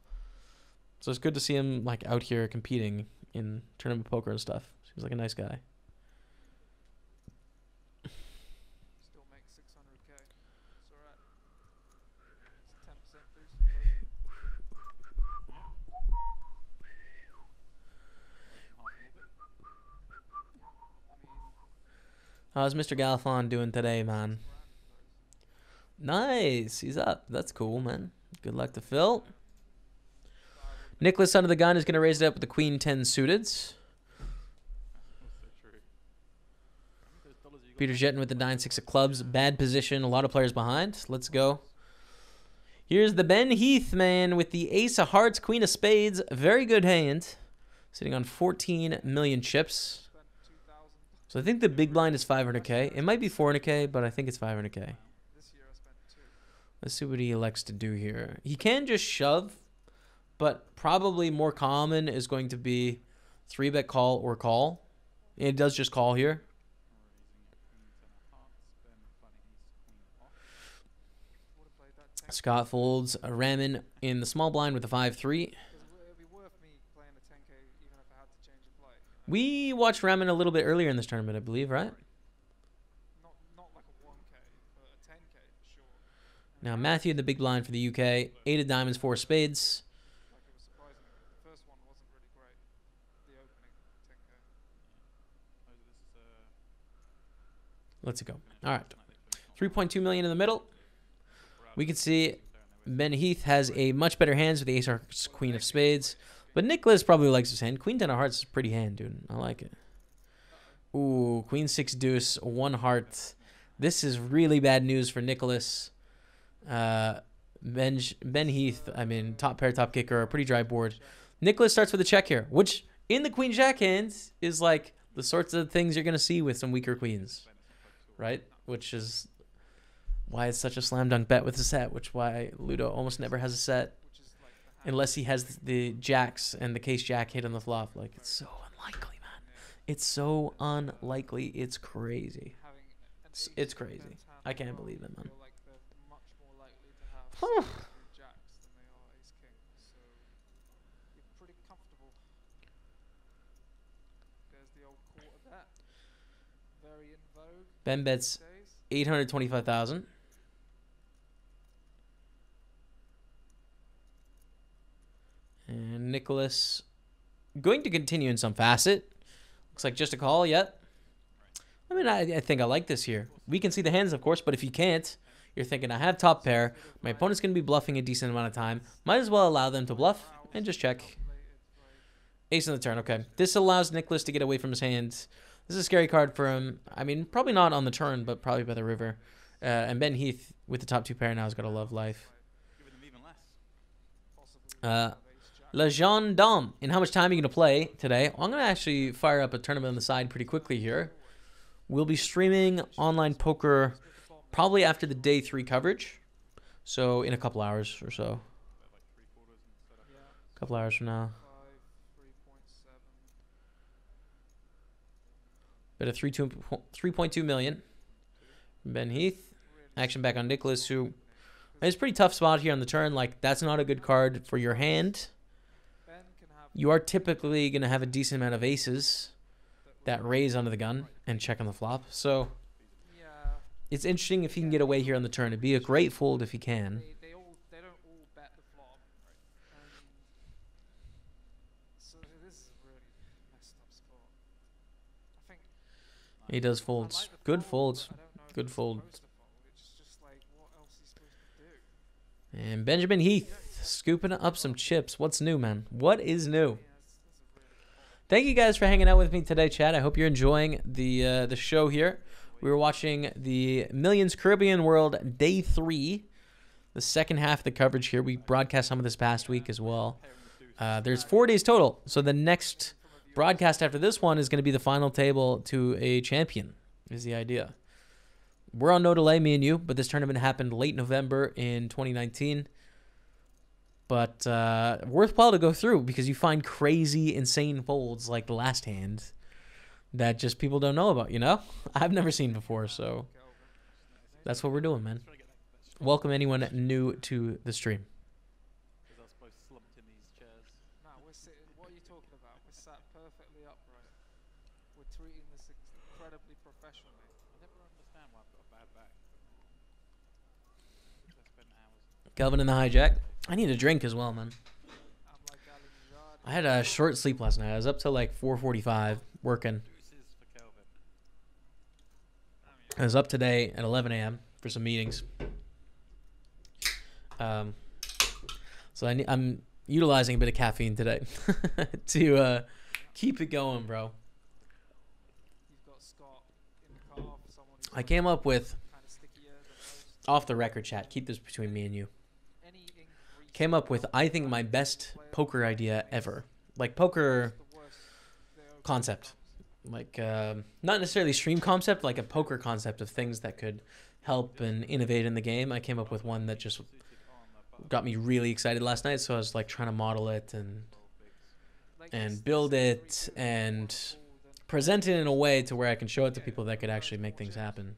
So it's good to see him like out here competing in tournament poker and stuff. Seems like a nice guy. Still make 600k. It's alright. It's 10% boost. in both. How's Mr. Galfond doing today, man? Nice. He's up. That's cool, man. Good luck to Phil. Nicholas, under the gun, is going to raise it up with the Queen 10 suited. Peter Jetten with the 9-6 of clubs. Bad position. A lot of players behind. Let's go. Here's the Ben Heath man with the Ace of Hearts, Queen of Spades. Very good hand. Sitting on 14 million chips. So I think the big blind is 500k. It might be 400k, but I think it's 500k. This year I spent two. Let's see what he elects to do here. He can just shove, but probably more common is going to be three bet call or call. It does just call here. Would have played that 10 Scott folds a Ramen in the small blind with a 5 3. because it would be worth me playing a 10k even if I had to change a play. We watched Ramen a little bit earlier in this tournament, I believe, right? Not not like a 1k, but a 10k for sure. Now, Matthew in the big blind for the UK. Eight of diamonds, four spades. Opening 10k. Let's go. All right. 3.2 million in the middle. We can see Ben Heath has a much better hands with the ace hearts, queen of spades. But Nicholas probably likes his hand. Queen ten of hearts is a pretty hand, dude. I like it. Ooh, queen six deuce, one heart. This is really bad news for Nicholas. Uh, ben, ben Heath, I mean, top pair, top kicker, a pretty dry board. Nicholas starts with a check here, which in the queen jack hands is like the sorts of things you're going to see with some weaker queens, right? Which is why it's such a slam dunk bet with a set, which why Ludo almost never has a set the unless he has the jacks and the case jack hit on the flop. Like it's so unlikely, man. It's so unlikely. It's crazy. It's- it's crazy. I can't believe it, man. feel like they're much more likely vogue Ben bets eight hundred twenty-five thousand. And Nicholas going to continue in some facet. Looks like just a call yet. I mean, I, I think I like this here. We can see the hands, of course, but if you can't, you're thinking, I have top pair. My opponent's going to be bluffing a decent amount of time. Might as well allow them to bluff and just check. Ace on the turn. Okay. This allows Nicholas to get away from his hand. This is a scary card for him. I mean, probably not on the turn, but probably by the river. Uh, and Ben Heath with the top two pair now has got a love life. Uh. Jean Dom. In how much time are you going to play today? I'm going to actually fire up a tournament on the side pretty quickly here. We'll be streaming online poker probably after the day three coverage. So in a couple hours or so. A couple hours from now. But a 3 3.2 million. Ben Heath. Action back on Nicholas, who it's a pretty tough spot here on the turn. Like that's not a good card for your hand. You are typically gonna have a decent amount of aces that raise under the gun and check on the flop. So. It's interesting if he can get away here on the turn. It'd be a great fold if he can. They, they all they don't all bet the flop. And so this is a really messed up spot. I think He does folds. Good fold, folds. but I don't know if Good fold. supposed to fold. It's just like what else he's supposed to do. And Benjamin Heath scooping up some chips. What's new, man? What is new? Yeah, that's, that's a really odd. Thank you guys for hanging out with me today, Chad. I hope you're enjoying the uh, the show here. We were watching the Millions Caribbean World Day Three, the second half of the coverage here. We broadcast some of this past week as well. Uh, there's four days total, so the next broadcast after this one is going to be the final table to a champion. Is the idea? We're on no delay, me and you, but this tournament happened late November in 2019. But uh, worthwhile to go through because you find crazy, insane folds like the last hand that just people don't know about. You know, I've never seen before, so that's what we're doing, man. Welcome anyone new to the stream. Kelvin in the hijack. I need a drink as well, man. I had a short sleep last night. I was up till like 4:45 working. Deuces for Kelvin. I was up today at 11 a.m. for some meetings. Um, so I, I'm utilizing a bit of caffeine today to uh, keep it going, bro. I came up with off the record chat. Keep this between me and you. Came up with I think my best poker idea ever. Like poker concept. Like um, not necessarily stream concept, like a poker concept of things that could help and innovate in the game. I came up with one that just got me really excited last night. So I was like trying to model it and and build it and present it in a way to where I can show it to people that could actually make things happen.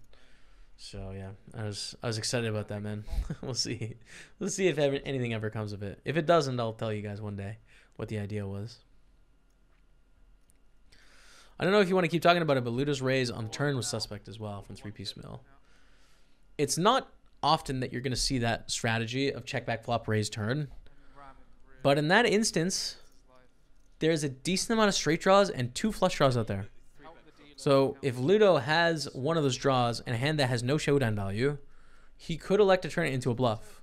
So yeah, I was I was excited about that, man. we'll see, we'll see if ever, anything ever comes of it. If it doesn't, I'll tell you guys one day what the idea was. I don't know if you want to keep talking about it, but Luda's raise on turn was suspect as well from three piece mill. It's not often that you're going to see that strategy of check back flop raise turn, but in that instance, there's a decent amount of straight draws and two flush draws out there. So if Ludo has one of those draws and a hand that has no showdown value, he could elect to turn it into a bluff.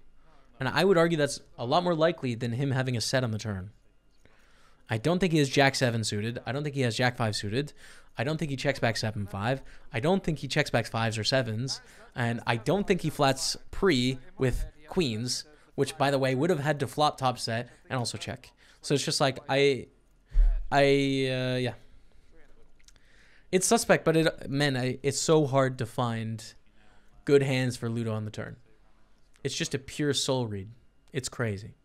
And I would argue that's a lot more likely than him having a set on the turn. I don't think he has Jack 7 suited. I don't think he has Jack 5 suited. I don't think he checks back 7 5. I don't think he checks back 5s or 7s. And I don't think he flats pre with queens, which, by the way, would have had to flop top set and also check. So it's just like, I. I. Uh, yeah. It's suspect, but it man, I, it's so hard to find good hands for Ludo on the turn. It's just a pure soul read. It's crazy.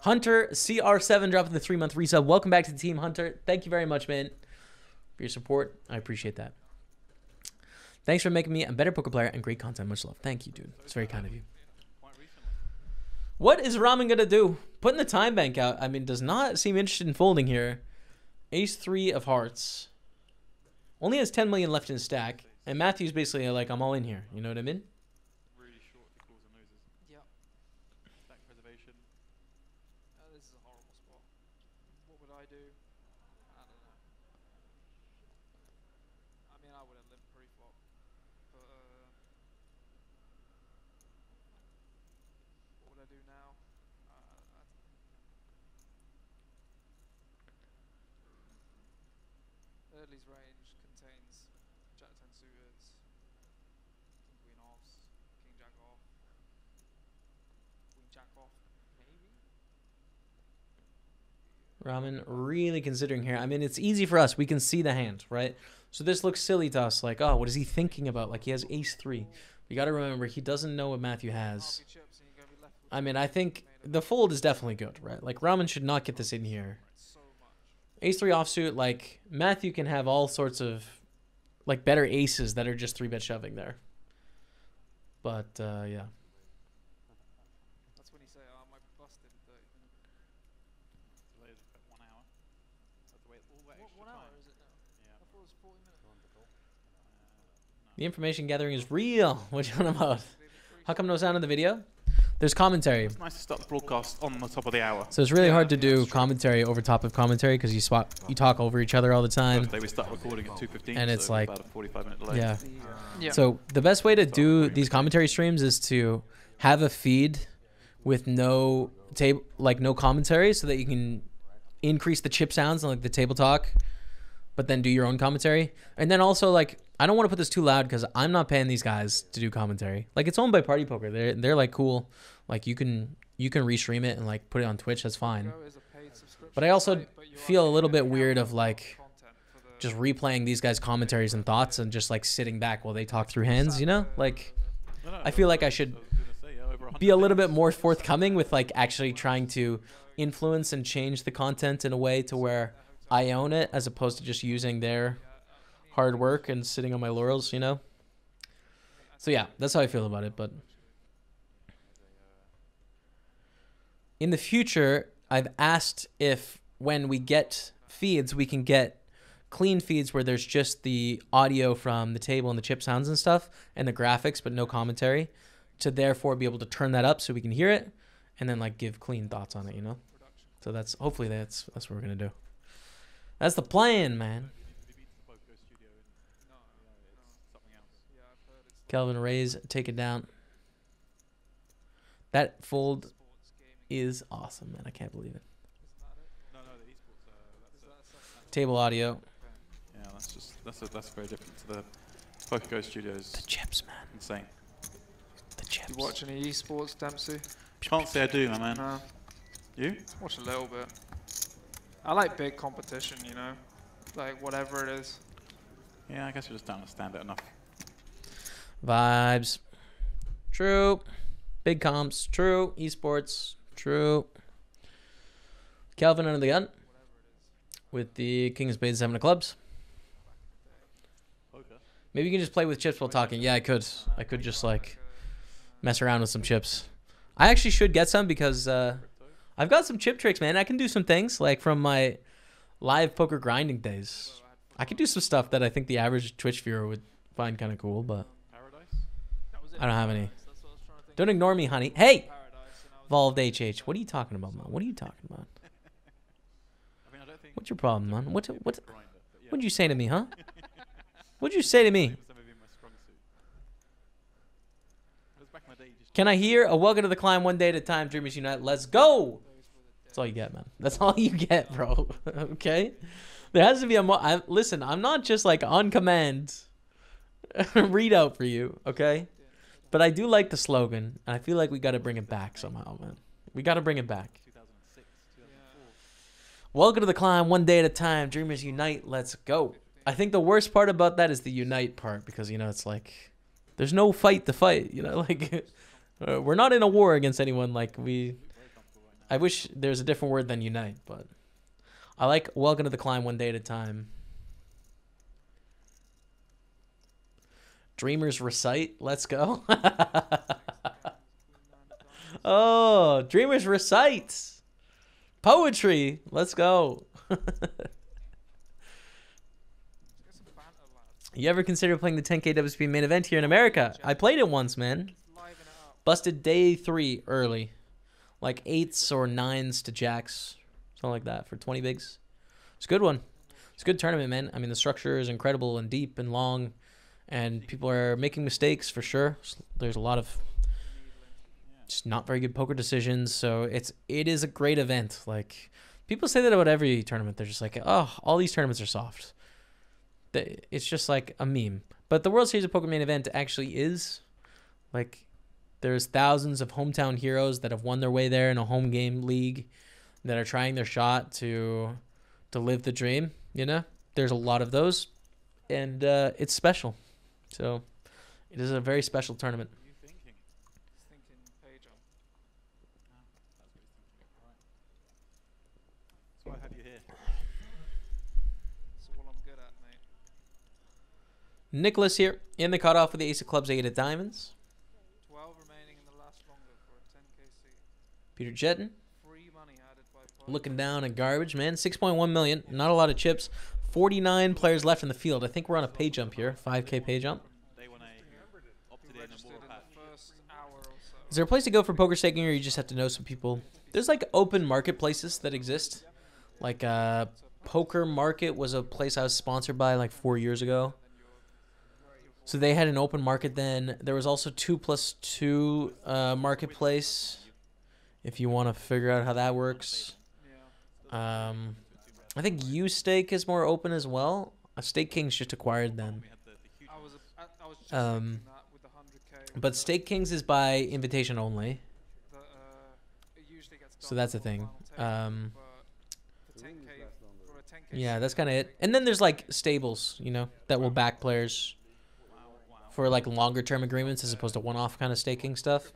Hunter CR7 dropping the three month resub. Welcome back to the team, Hunter. Thank you very much, man, for your support. I appreciate that. Thanks for making me a better poker player and great content. Much love. Thank you, dude. It's very kind of you. What is Ramen gonna do? Putting the time bank out. I mean, does not seem interested in folding here. Ace three of hearts. Only has 10 million left in stack, and Matthew's basically like, I'm all in here. You know what I mean? Really short if he calls and loses. Yep. Stack preservation. Uh, this is a horrible spot. What would I do? I don't know. I mean, I would have lived pre-flop, but uh, what would I do now? Uh, I, Early's range contains Jack ten suited, King Queen offs, King Jack off, Queen Jack off, maybe. Ramen really considering here. I mean, it's easy for us. We can see the hand, right? So this looks silly to us. Like, oh, what is he thinking about? Like, he has ace three. We got to remember, he doesn't know what Matthew has. your chips and you're gonna be left with I mean, I think the fold is definitely good, right? Like, Ramen should not get this in here. So. Ace three offsuit, like, Matthew can have all sorts of, like, better aces that are just three bet shoving there. But, uh, yeah. That's when you say, oh, I might be busted in 30 minutes. About one hour. Have to wait all that What, extra one hour is it now? Yeah. I thought it was 40 minutes. The information gathering is real. What you on about? Maybe How come no sound in the video? There's commentary. It's nice to start the broadcast on the top of the hour. So it's really Yeah, hard to yeah, do that's true. commentary over top of commentary because you swap, you talk over each other all the time. Thursday we start recording at 2.15. And it's so like- about a 45 minute delay. Yeah. Yeah. So the best way to do these commentary streams is to have a feed with no table, like no commentary, so that you can increase the chip sounds and like the table talk, but then do your own commentary. And then also like I don't want to put this too loud because I'm not paying these guys to do commentary. Like it's owned by Party Poker. They're they're like cool. Like you can you can restream it and like put it on Twitch. That's fine. Go is a paid subscription But I also site, but you are feel a little bit weird of like content for the- just replaying these guys' commentaries and thoughts and just like sitting back while they talk through hands. You know, like. No, no, I feel like I should gonna say, yeah, over 100 be a little bit more forthcoming with like actually trying to influence and change the content in a way to where I own it as opposed to just using their hard work and sitting on my laurels, you know? So yeah, that's how I feel about it, but in the future, I've asked if when we get feeds, we can get clean feeds where there's just the audio from the table and the chip sounds and stuff and the graphics but no commentary to therefore be able to turn that up so we can hear it and then like give clean thoughts on it, you know? So that's hopefully that's that's what we're to do. That's the plan, man. He beats the Poco studio in No, no. something else. Yeah, I've heard it's like Calvin Rays, take it down. That fold is awesome, man. I can't believe it. Isn't that it? No, no, the esports. Is that's that a separate- Table audio. Yeah, that's just that's a, that's very different to the Poker Go Studios. The chips, man. Insane. The chips. You watch any esports, Dempsey? Can't say I do, my man. No. You? Watch a little bit. I like big competition, you know, like whatever it is. Yeah, I guess I just don't understand it enough. Vibes. True. Big comps. True. Esports. True. Calvin under the gun with the King's Spades seven of clubs. Maybe you can just play with chips while talking. Yeah, I could. I could just like mess around with some chips. I actually should get some because uh, I've got some chip tricks, man. I can do some things like from my live poker grinding days. I could do some stuff that I think the average Twitch viewer would find kind of cool, but? I don't have any. Don't ignore me, honey. Hey, Evolved HH. What are you talking about, man? What are you talking about? What's your problem, man? What what what'd you say to me, huh? What'd you say to me? Can I hear a welcome to the climb one day at a time, Dreamers Unite? Let's go. That's all you get, man. That's all you get, bro. okay. There has to be a mo- I, listen. I'm not just like on command readout for you, okay? But I do like the slogan, and I feel like we got to bring it back somehow, man. We got to bring it back. Welcome to the climb, one day at a time. Dreamers unite. Let's go. I think the worst part about that is the unite part because you know it's like there's no fight to fight. You know, like uh, we're not in a war against anyone. Like we, Very comfortable right now. I wish there's a different word than unite, but I like welcome to the climb, one day at a time. Dreamers recite. Let's go. oh, dreamers recite. Poetry. Let's go. you ever consider playing the 10K WSOP main event here in America? I played it once, man. Busted day three early. Like eights or nines to jacks. Something like that for 20 bigs. It's a good one. It's a good tournament, man. I mean, the structure is incredible and deep and long. And people are making mistakes for sure. There's a lot of just not very good poker decisions. So it's it is a great event. Like people say that about every tournament. They're just like, oh, all these tournaments are soft. It's just like a meme. But the World Series of Poker main event actually is like there's thousands of hometown heroes that have won their way there in a home game league that are trying their shot to to live the dream. You know, there's a lot of those, and uh, it's special. So it is a very special tournament. What are you thinking? Just thinking page on. That's why I have you here. That's all I'm good at, mate. Nicholas here in the cutoff with the Ace of Clubs, Eight of Diamonds. 12 remaining in the last longer for a 10k seat. Peter Jetten Free money added by Poker. looking down at garbage, man. 6.1 million, not a lot of chips. 49 players left in the field. I think we're on a pay jump here, 5k pay jump. They want a opted in and registered more in patch. the first hour or so. Is there a place to go for poker staking, or you just have to know some people? There's like open marketplaces that exist. Like uh, Poker Market was a place I was sponsored by like four years ago. So they had an open market then. There was also two plus two uh, marketplace. If you want to figure out how that works, um, I think U Stake is more open as well. Uh, Stake Kings just acquired them, We had the, the huge I was, a, I, I was just Um, thinking that with the 100k. but Stake Kings is by invitation only. that, uh, it usually gets So that's the thing. Um, but for 10k, for a 10k Yeah, that's kind of it. And then there's like stables, you know, that will back players for like longer term agreements as opposed to one off kind of staking stuff.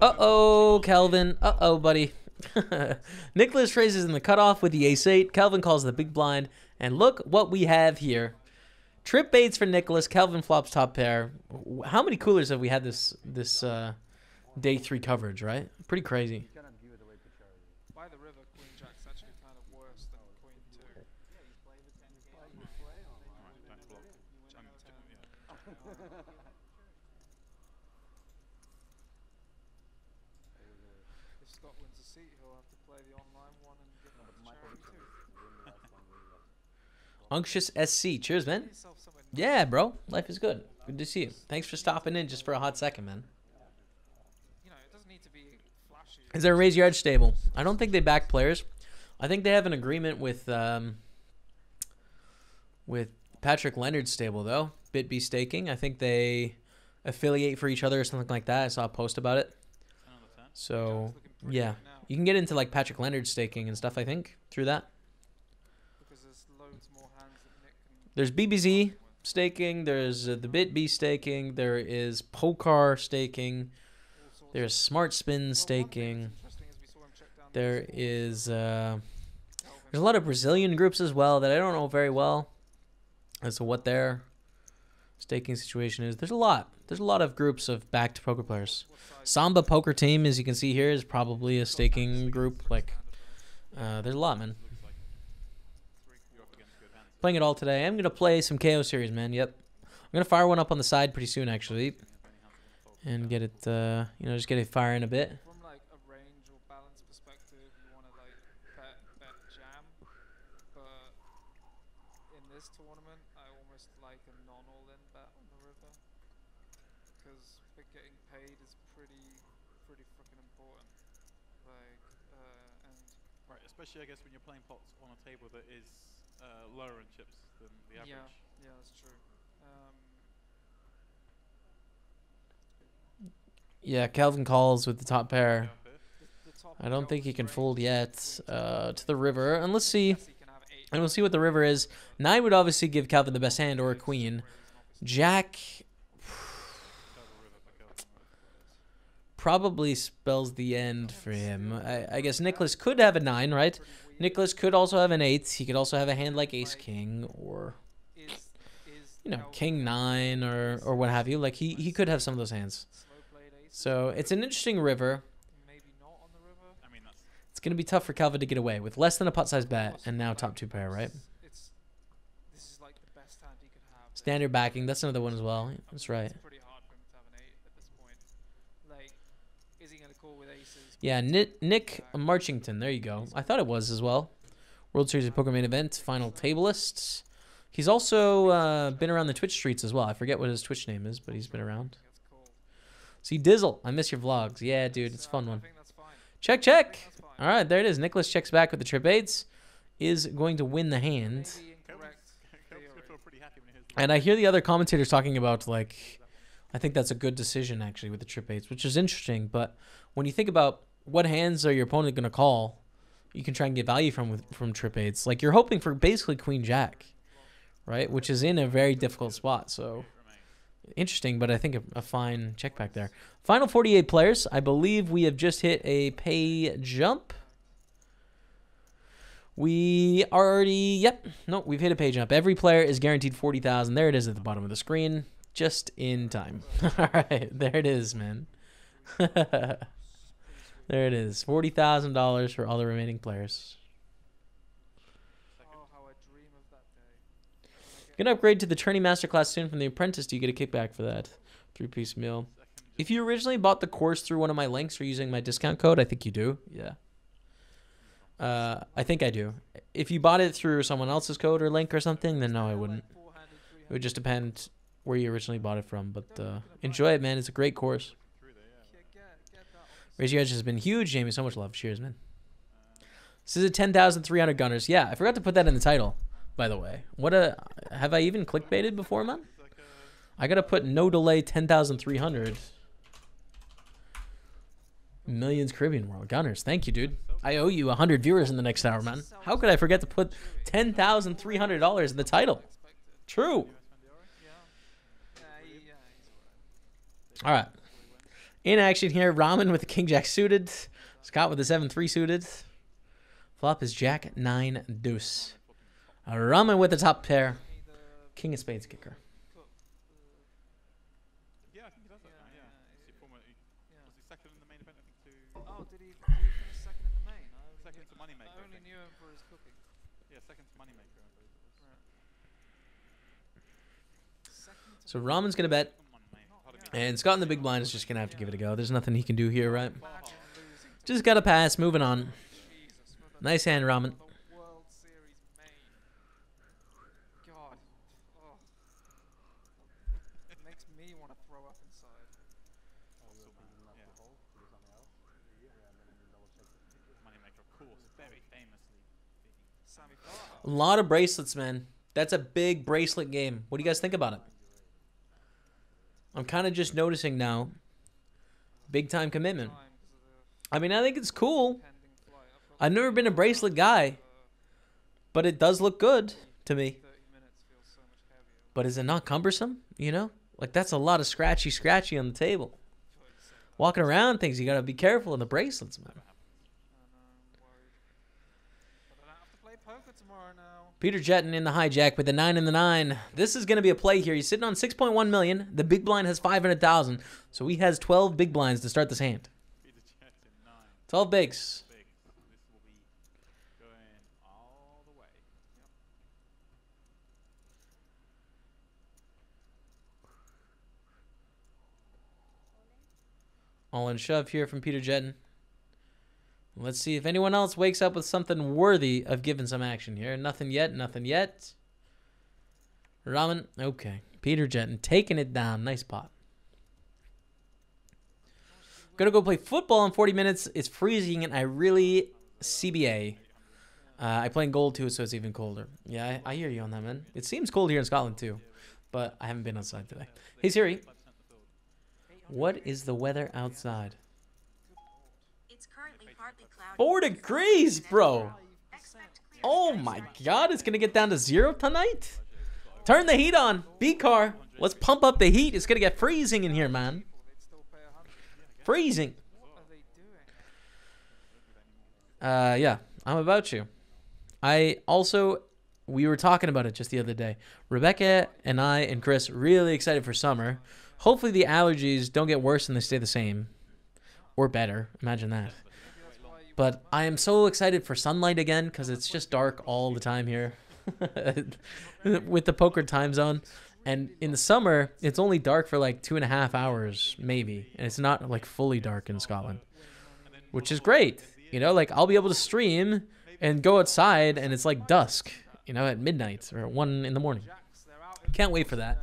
Uh oh, Calvin. Uh oh, buddy. Nicholas raises in the cutoff with the ace eight. Calvin calls the big blind. And look what we have here. Trip baits for Nicholas. Calvin flops top pair. How many coolers have we had this this uh, day three coverage? Right, pretty crazy. by the river, Queen Jack's actually kind of worse than Queen 2. If Scott wins a seat, he'll have to play the online one and give it a charity too. Unctuous SC. Cheers, man. Get yourself somewhere Yeah, bro. Life is good. Good to see you. Thanks for stopping in just for a hot second, man. You know, it doesn't need to be flashy. Is there a raise your edge stable? I don't think they back players. I think they have an agreement with um with Patrick Leonard's stable though. BitB staking. I think they affiliate for each other or something like that. I saw a post about it. So Jack's looking pretty yeah, you can get into like Patrick Leonard staking and stuff. I think through that. because there's loads more hands that Nick can. There's BBZ staking. There's uh, the BitB staking. There is Pokar staking. There's Smart Spin staking. There is uh, there's a lot of Brazilian groups as well that I don't know very well as to what their staking situation is. There's a lot. There's a lot of groups of backed poker players. Samba Poker Team, as you can see here, is probably a staking group. Like, uh, there's a lot, man. Playing it all today. I'm gonna play some KO series, man. Yep. I'm gonna fire one up on the side pretty soon, actually, and get it. Uh, you know, just get it firing a bit. From like a range or balance perspective, you want to like bet bet jam, in this tournament, I almost like a non-all-in bet on the river because getting paid is pretty pretty freaking important. Like, uh, and Right, especially I guess when you're playing pots on a table that is uh, lower in chips than the average. yeah, yeah, that's true. Um, Yeah, Calvin calls with the top pair. The, the top I don't think he can fold yet uh, to the river. And let's see. Yes, he can have eight And we'll see what the river is. Nine would obviously give Calvin the best hand or a queen. Jack Cover river by Kelvin, right. probably spells the end for him. I, I guess Nicholas could have a nine, right? Nicholas could also have an eight. He could also have a hand like ace king or is, is you know king nine or or what have you. Like he he could have some of those hands. slow played aces? So it's an interesting river. maybe not on the river. I mean, that's It's gonna be tough for Calvin to get away with less than a pot size bet and now top two pair, right? It's this is like the best hand he could have. Standard backing. That's another one as well. That's right. It's pretty hard for him to have an eight at this point. Like, is he gonna call with aces? Yeah, Nick, Nick Marchington. There you go. I thought it was as well. World Series of Poker main event, final table lists. He's also uh, been around the Twitch streets as well. I forget what his Twitch name is, but he's been around. See, Dizzle, I miss your vlogs. Yeah, dude, it's a fun one. Check, check. All right, there it is. Nicholas checks back with the trip eights. Is going to win the hand. And I hear the other commentators talking about like, I think that's a good decision actually with the trip eights, which is interesting. But when you think about what hands are your opponent going to call, you can try and get value from from trip eights. Like you're hoping for basically queen jack, right? Which is in a very difficult spot. So interesting, but I think a, a fine check back there. Final 48 players. I believe we have just hit a pay jump. We already, yep, no, we've hit a pay jump. Every player is guaranteed 40,000. There it is at the bottom of the screen, just in time. All right, there it is, man. there it is. $40,000 for all the remaining players. Gonna upgrade to the Tourney Masterclass soon from The Apprentice. Do you get a kickback for that? Three piece meal. If you originally bought the course through one of my links or using my discount code, I think you do. Yeah. Uh, I think I do. If you bought it through someone else's code or link or something, then no, I wouldn't. It would just depend where you originally bought it from. But uh, enjoy it, man. It's a great course. through there, yeah. Get, get, get that on. Raise Edge has been huge, Jamie. So much love. Cheers, man. This is a 10,300 gunners. Yeah, I forgot to put that in the title, by the way. What a. Have I even clickbaited before, man? I gotta put no delay 10,300. Millions Caribbean World Gunners. Thank you, dude. I owe you 100 viewers in the next hour, man. How could I forget to put $10,300 in the title? True. All right. In action here, Ramen with the King Jack suited. Scott with the 7 3 suited. Flop is Jack 9 deuce. Ramen with the top pair. King of Spades kicker. So Ramen's going to bet. Not Moneymaker, pardon me. And Scott in the big blind is just going to have to give it a go. There's nothing he can do here, right? Just got to pass. Moving on. A Nice hand, Ramen. A lot of bracelets, man. That's a big bracelet game. What do you guys think about it? I'm kind of just noticing now. Big time commitment. I mean, I think it's cool. I've never been a bracelet guy, but it does look good to me. 30 minutes feels so much heavier. But is it not cumbersome? You know, like that's a lot of scratchy, scratchy on the table. Walking around things, you gotta be careful in the bracelets, man. I know, I'm worried. But I don't have to play poker tomorrow now. Peter Jetten in the hijack with the nine and the nine. This is gonna be a play here. He's sitting on six point one million. The big blind has five hundred thousand, so he has twelve big blinds to start this hand. Peter Jetten, nine. Twelve bigs. Going. All in shove here from Peter Jetten. Let's see if anyone else wakes up with something worthy of giving some action here. Nothing yet, nothing yet. Ramen, okay. Peter Jetten taking it down. Nice pot. Gonna go play football in 40 minutes. It's freezing and I really CBA. Uh, I play in gold too, so it's even colder. Yeah, I, I hear you on that, man. It seems cold here in Scotland too, but I haven't been outside today. Hey Siri, what is the weather outside? Four degrees, bro. Oh my god, it's gonna get down to zero tonight. Turn the heat on. B car. Let's pump up the heat. It's gonna get freezing in here, man. They'd still pay 100. Freezing. Uh, yeah, I'm about you. I also, we were talking about it just the other day. Rebecca and I and Chris really excited for summer. Hopefully the allergies don't get worse and they stay the same, or better. Imagine that. But I am so excited for sunlight again because it's just dark all the time here, with the poker time zone. And in the summer, it's only dark for like two and a half hours, maybe, and it's not like fully dark in Scotland, which is great. You know, like I'll be able to stream and go outside, and it's like dusk, you know, at midnight or at one in the morning. Can't wait for that.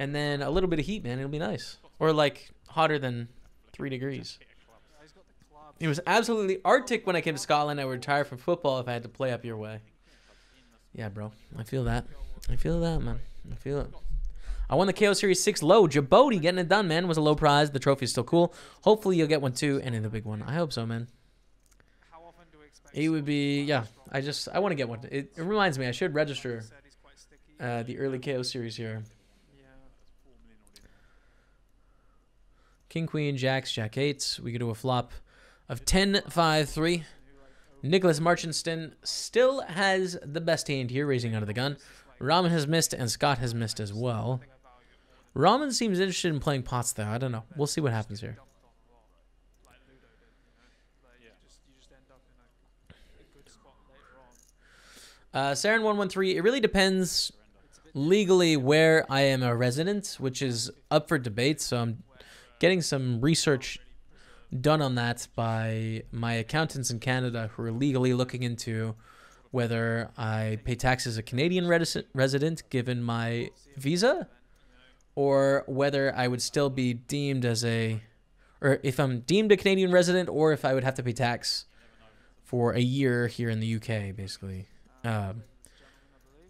And then a little bit of heat, man, it'll be nice, or like hotter than three degrees. Yeah, he's got the club. It was absolutely arctic when I came to Scotland. I would retire from football if I had to play up your way. Yeah, bro. I feel that. I feel that, man. I feel it. I won the KO Series 6 low. Djibouti getting it done, man. Was a low prize. The trophy's still cool. Hopefully you'll get one too, and in the big one. I hope so, man. How often do we expect It would be, yeah. I just, I want to get one. It, it reminds me, I should register uh, the early KO Series here. King, Queen, Jacks, Jack 8s. We could do a flop of 10, 5, 3. Nicholas Marchington still has the best hand here, raising out of the gun. Ramen has missed, and Scott has missed as well. Ramen seems interested in playing pots, though. I don't know. We'll see what happens here. Uh, Saren one one three. It really depends legally where I am a resident, which is up for debate. So I'm getting some research done on that by my accountants in Canada who are legally looking into whether I pay tax as a Canadian resident given my visa, or whether I would still be deemed as a, or if I'm deemed a Canadian resident, or if I would have to pay tax for a year here in the UK, basically. Um,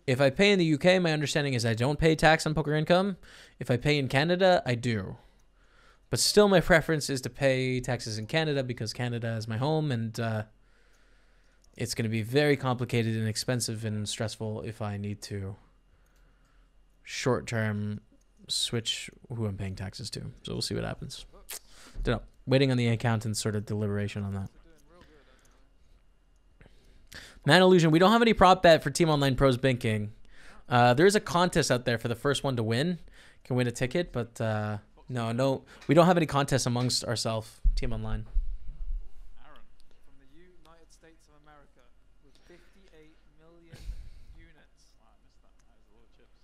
if I pay in the UK, my understanding is I don't pay tax on poker income. If I pay in Canada, I do. But still, my preference is to pay taxes in Canada because Canada is my home, and uh, it's going to be very complicated and expensive and stressful if I need to short term switch who I'm paying taxes to. So we'll see what happens. Don't know. Waiting on the accountant's sort of deliberation on that. Man Illusion, we don't have any prop bet for Team Online Pros Banking. Uh, there is a contest out there for the first one to win. Can win a ticket, but uh, no, no, we don't have any contests amongst ourselves. Team Online. Aaron. From the United States of America with 58 million units. Wow, I missed that. That is a lot of chips.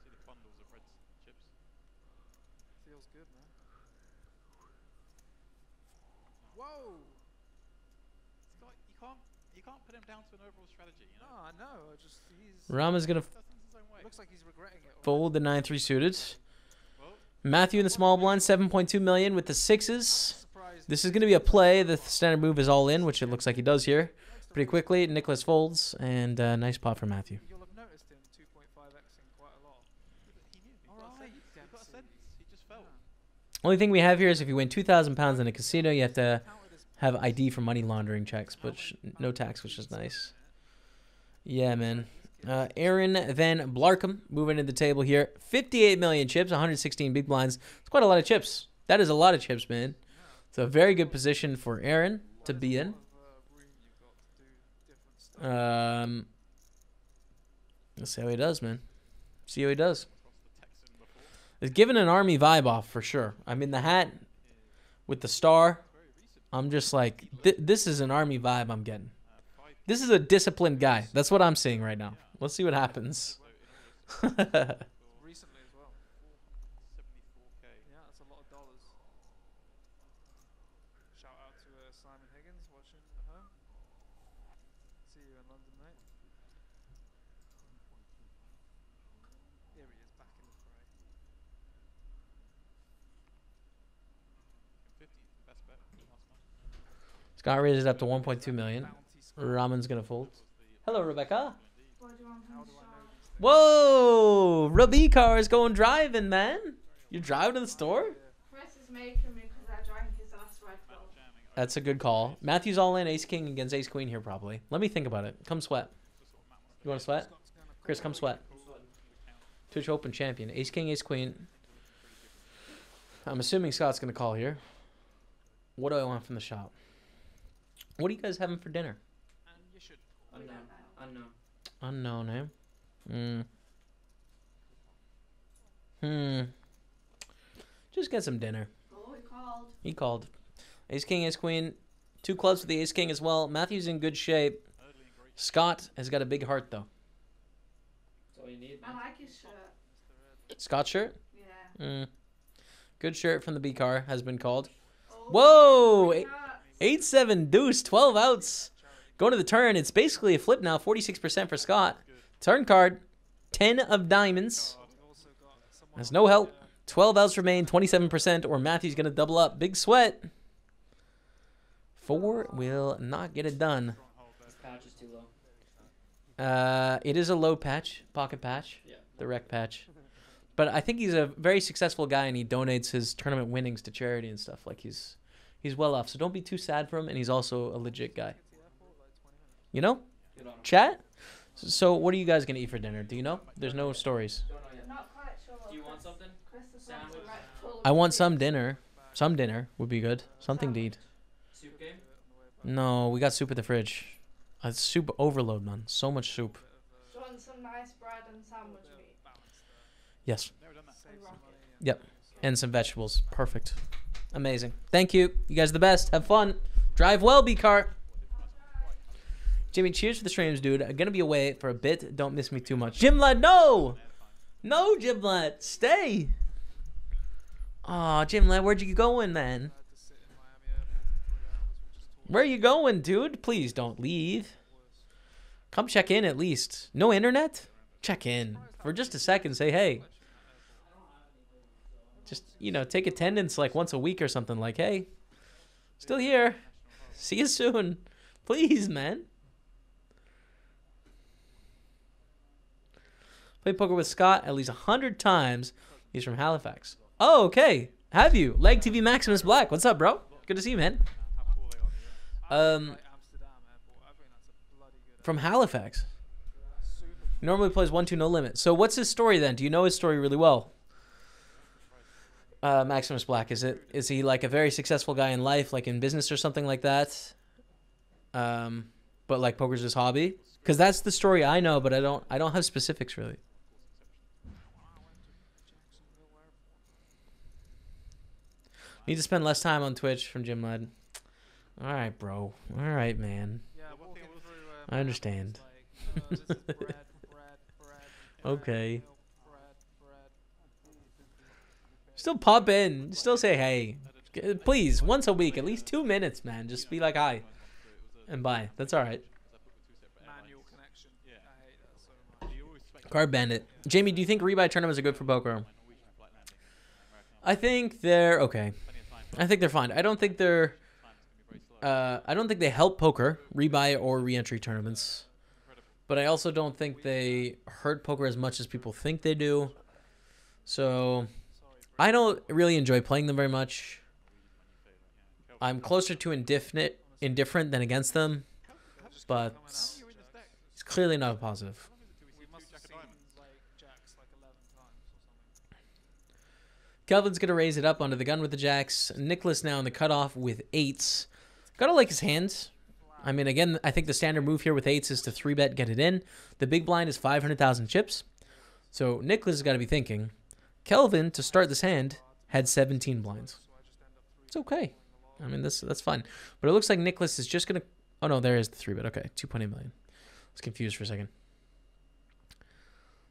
See the bundles of red chips. Feels good, man. Whoa! Scott, you can't you can't put him down to an overall strategy. You No, know, I know. Just he's Rama's gonna He does things his own way. looks like he's regretting it. fold the nine three suited. Matthew in the small blind, 7.2 million with the sixes. This is going to be a play. The standard move is all in, which it looks like he does here pretty quickly. Nicholas folds, and uh, nice pot for Matthew. Only thing we have here is if you win 2,000 pounds in a casino, you have to have ID for money laundering checks, but no tax, which is nice. Yeah, man. Uh, Aaron Van Blarcom moving to the table here. 58 million chips, 116 big blinds. It's quite a lot of chips. That is a lot of chips, man. It's a very good position for Aaron to be in. Um, let's see how he does, man. See how he does. It's giving an army vibe off for sure. I mean, the hat with the star. I'm just like, th- this is an army vibe I'm getting. This is a disciplined guy. That's what I'm seeing right now. Let's see what happens. Recently as well. 74k. Yeah, that's a lot of dollars. Shout out to uh, Simon Higgins watching at home. See you in London, mate. Here he is back in the fray. 50, best bet. Scott raised it up to 1.2 million. Ramon's gonna fold. Hello, Rebecca. How do I know these things? Whoa, Rebecca is going driving, man. You driving to the store? Chris is making me because I drank his last Red Bull. That's a good call. Matthew's all in. Ace King against Ace Queen here, probably. Let me think about it. Come sweat. You want to sweat? Chris, come sweat. Twitch Open champion. Ace King, Ace Queen. I'm assuming Scott's going to call here. What do I want from the shop? What are you guys having for dinner? And you should. Unknown. Unknown, eh? Hmm. Hmm. Just get some dinner. Oh, he called. He called. Ace King, Ace Queen. Two clubs for the Ace King as well. Matthew's in good shape. Scott has got a big heart, though. I like his shirt. Scott shirt? Yeah. Mm. Good shirt from the B car has been called. Oh, Whoa! it Eight, eight seven deuce, twelve outs. Going to the turn. It's basically a flip now. Forty six percent for Scott. Turn card. Ten of diamonds. There's no help. uh, Twelve outs remain. Twenty seven percent. Or Matthew's gonna double up. Big sweat. Four will not get it done. Uh, it is a low patch, pocket patch, the rec patch. But I think he's a very successful guy, and he donates his tournament winnings to charity and stuff. Like he's he's well off, so don't be too sad for him. And he's also a legit guy. You know, chat. So what are you guys gonna eat for dinner? Do you know? There's no stories. Not quite sure. Do you want something? I want some dinner. Some dinner would be good. Something to eat. Soup game? No, we got soup at the fridge. A soup overload, man. So much soup. Want some nice bread and sandwich meat? Yes. Yep. And some vegetables. Perfect. Amazing. Thank you. You guys are the best. Have fun. Drive well, B cart. Jimmy, cheers for the streams, dude. I'm gonna be away for a bit. Don't miss me too much. Jim no! No, Jim. Stay. Aw, Jim Lad, where'd you going, man? Where are you going, dude? Please don't leave. Come check in at least. No internet? Check in. For just a second, say hey. Just, you know, take attendance like once a week or something like, hey, still here. See you soon. Please, man. Play poker with Scott at least a hundred times. He's from Halifax. Oh, okay. Have you? Leg TV Maximus Black. What's up, bro? Good to see you, man. Um, from Halifax. Normally plays one two no limit. So what's his story then? Do you know his story really well? Uh, Maximus Black is it? Is he like a very successful guy in life, like in business or something like that? Um, but like poker's his hobby. Because that's the story I know, but I don't. I don't have specifics really. Need to spend less time on Twitch from Jim Lad. All right, bro. All right, man. Yeah, one walking thing I will through. I understand. Like, uh. Okay. milk, bread, bread. Still pop in. Still say hey. Please, once a week, at least two minutes, man. Just be like hi and bye. That's all right. Manual connection. Yeah. I hate that so much. You always expect Card Bandit. Jamie, do you think rebuy tournaments are good for poker? I think they're okay. I think they're fine. I don't think they're. Uh, I don't think they help poker, rebuy or reentry tournaments. But I also don't think they hurt poker as much as people think they do. So I don't really enjoy playing them very much. I'm closer to indifferent, indifferent than against them, but it's clearly not a positive. We must have seen like jacks like 11 times or something. Kelvin's gonna raise it up onto the gun with the jacks. Nicholas now in the cutoff with eights. Gotta like his hands. I mean, again, I think the standard move here with eights is to three bet, get it in. The big blind is 500,000 chips. So Nicholas has got to be thinking. Kelvin, to start this hand, had 17 blinds. It's okay. I mean, this that's fine. But it looks like Nicholas is just going to. Oh, no, there is the three bet. Okay, 2.8 million. I was confused for a second.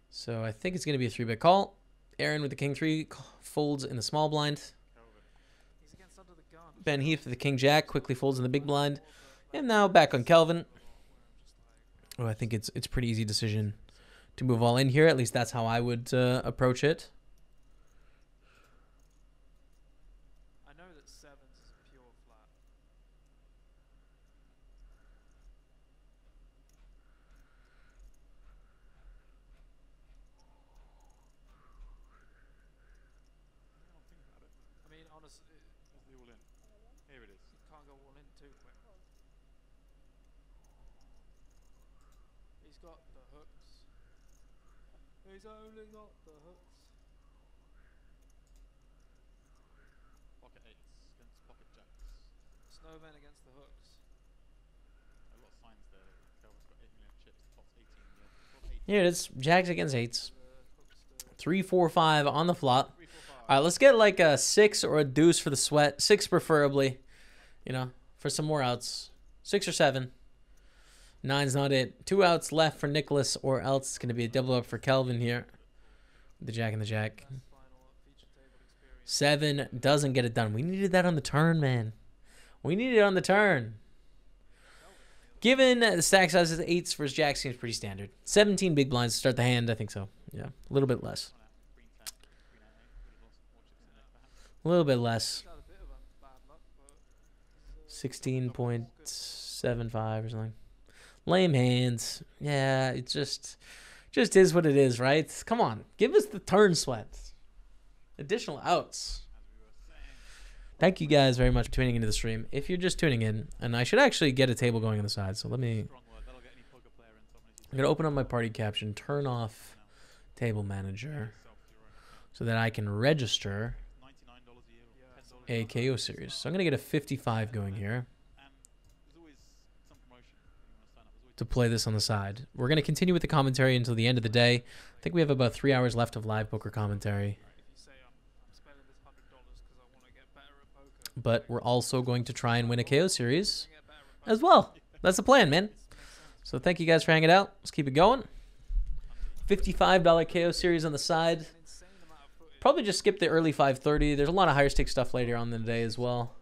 So I think it's going to be a three bet call. Aaron with the king three folds in the small blind. Ben Heath with the king jack quickly folds in the big blind. And now back on Kelvin. Oh, I think it's it's pretty easy decision to move all in here. At least that's how I would uh, approach it. I know that sevens is pure flat. I mean, honestly, That's the all in. Here it is. you can't go all in too quick. He's got the hooks. He's only got the hooks. Pocket eights against pocket jacks. Snowman against the hooks. A lot of signs there. Kelvin's got 8 million chips. The pot's 18 mil. 18. Here it is. Jacks against eights. The hooks to Three, four, five on the flop. 3, 4, All right, let's get like a six or a deuce for the sweat. Six preferably, you know, for some more outs. Six or seven. Nine's not it. Two outs left for Nicholas, or else it's going to be a double up for Kelvin here. The jack and the jack. Seven doesn't get it done. We needed that on the turn, man. We needed it on the turn. Given the stack size is eights versus jack seems pretty standard. 17 big blinds to start the hand. I think so. Yeah, a little bit less. Queen 10, Queen 8, 8. Would have lost more chips in there perhaps. A little bit less. He's had a bit of a bad luck, but. he's, uh, 16.75 or something. Lame hands. Yeah, it just just is what it is, right? Come on. Give us the turn sweat. Additional outs. Thank you guys very much for tuning into the stream. If you're just tuning in, and I should actually get a table going on the side, so let me I'm gonna open up my party caption, turn off table manager so that I can register a year or $10 a month. KO series. So I'm gonna get a 55 going here. And there's always some promotion when you want to play this on the side. We're going to continue with the commentary until the end of the day. I think we have about three hours left of live poker commentary, but we're also going to try and win a KO series as well. That's the plan, man. So thank you guys for hanging out. Let's keep it going. $55 KO series on the side. Probably just skip the early 530. There's a lot of higher stake stuff later on in the day as well.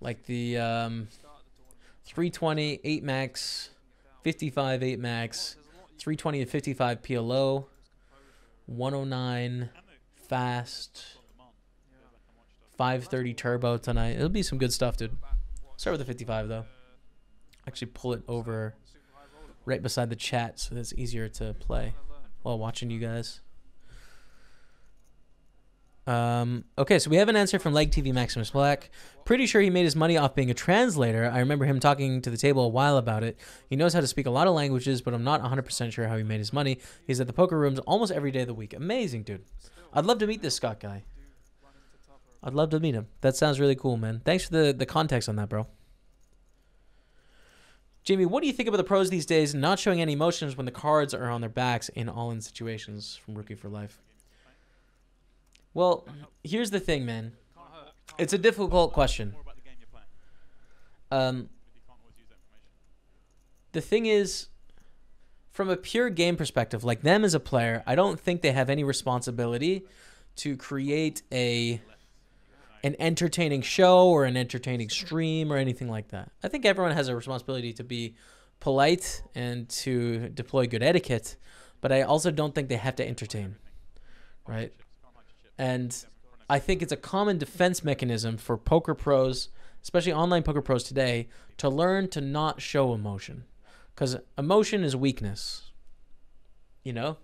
Like the um, to start the tournament. 320, 8 max, 55, 8 max, 320 and 55 PLO, 109 fast, 530 turbo tonight. It'll be some good stuff, dude. Start with the 55 though. Actually, pull it over right beside the chat so that it's easier to play while watching you guys. Um, okay, so we have an answer from Leg TV Maximus Black. Pretty sure he made his money off being a translator. I remember him talking to the table a while about it. He knows how to speak a lot of languages, but I'm not 100% sure how he made his money. He's at the poker rooms almost every day of the week. Amazing, dude. I'd love to meet this Scott guy. I'd love to meet him. That sounds really cool, man. Thanks for the, the context on that, bro. Jamie, what do you think about the pros these days not showing any emotions when the cards are on their backs in all in situations from Rookie for Life? Well, here's the thing, man. It's a difficult question. Um, the thing is, from a pure game perspective, like them as a player, I don't think they have any responsibility to create a an entertaining show or an entertaining stream or anything like that. I think everyone has a responsibility to be polite and to deploy good etiquette, but I also don't think they have to entertain, right? And I think it's a common defense mechanism for poker pros, especially online poker pros today, to learn to not show emotion. Because emotion is weakness. You know?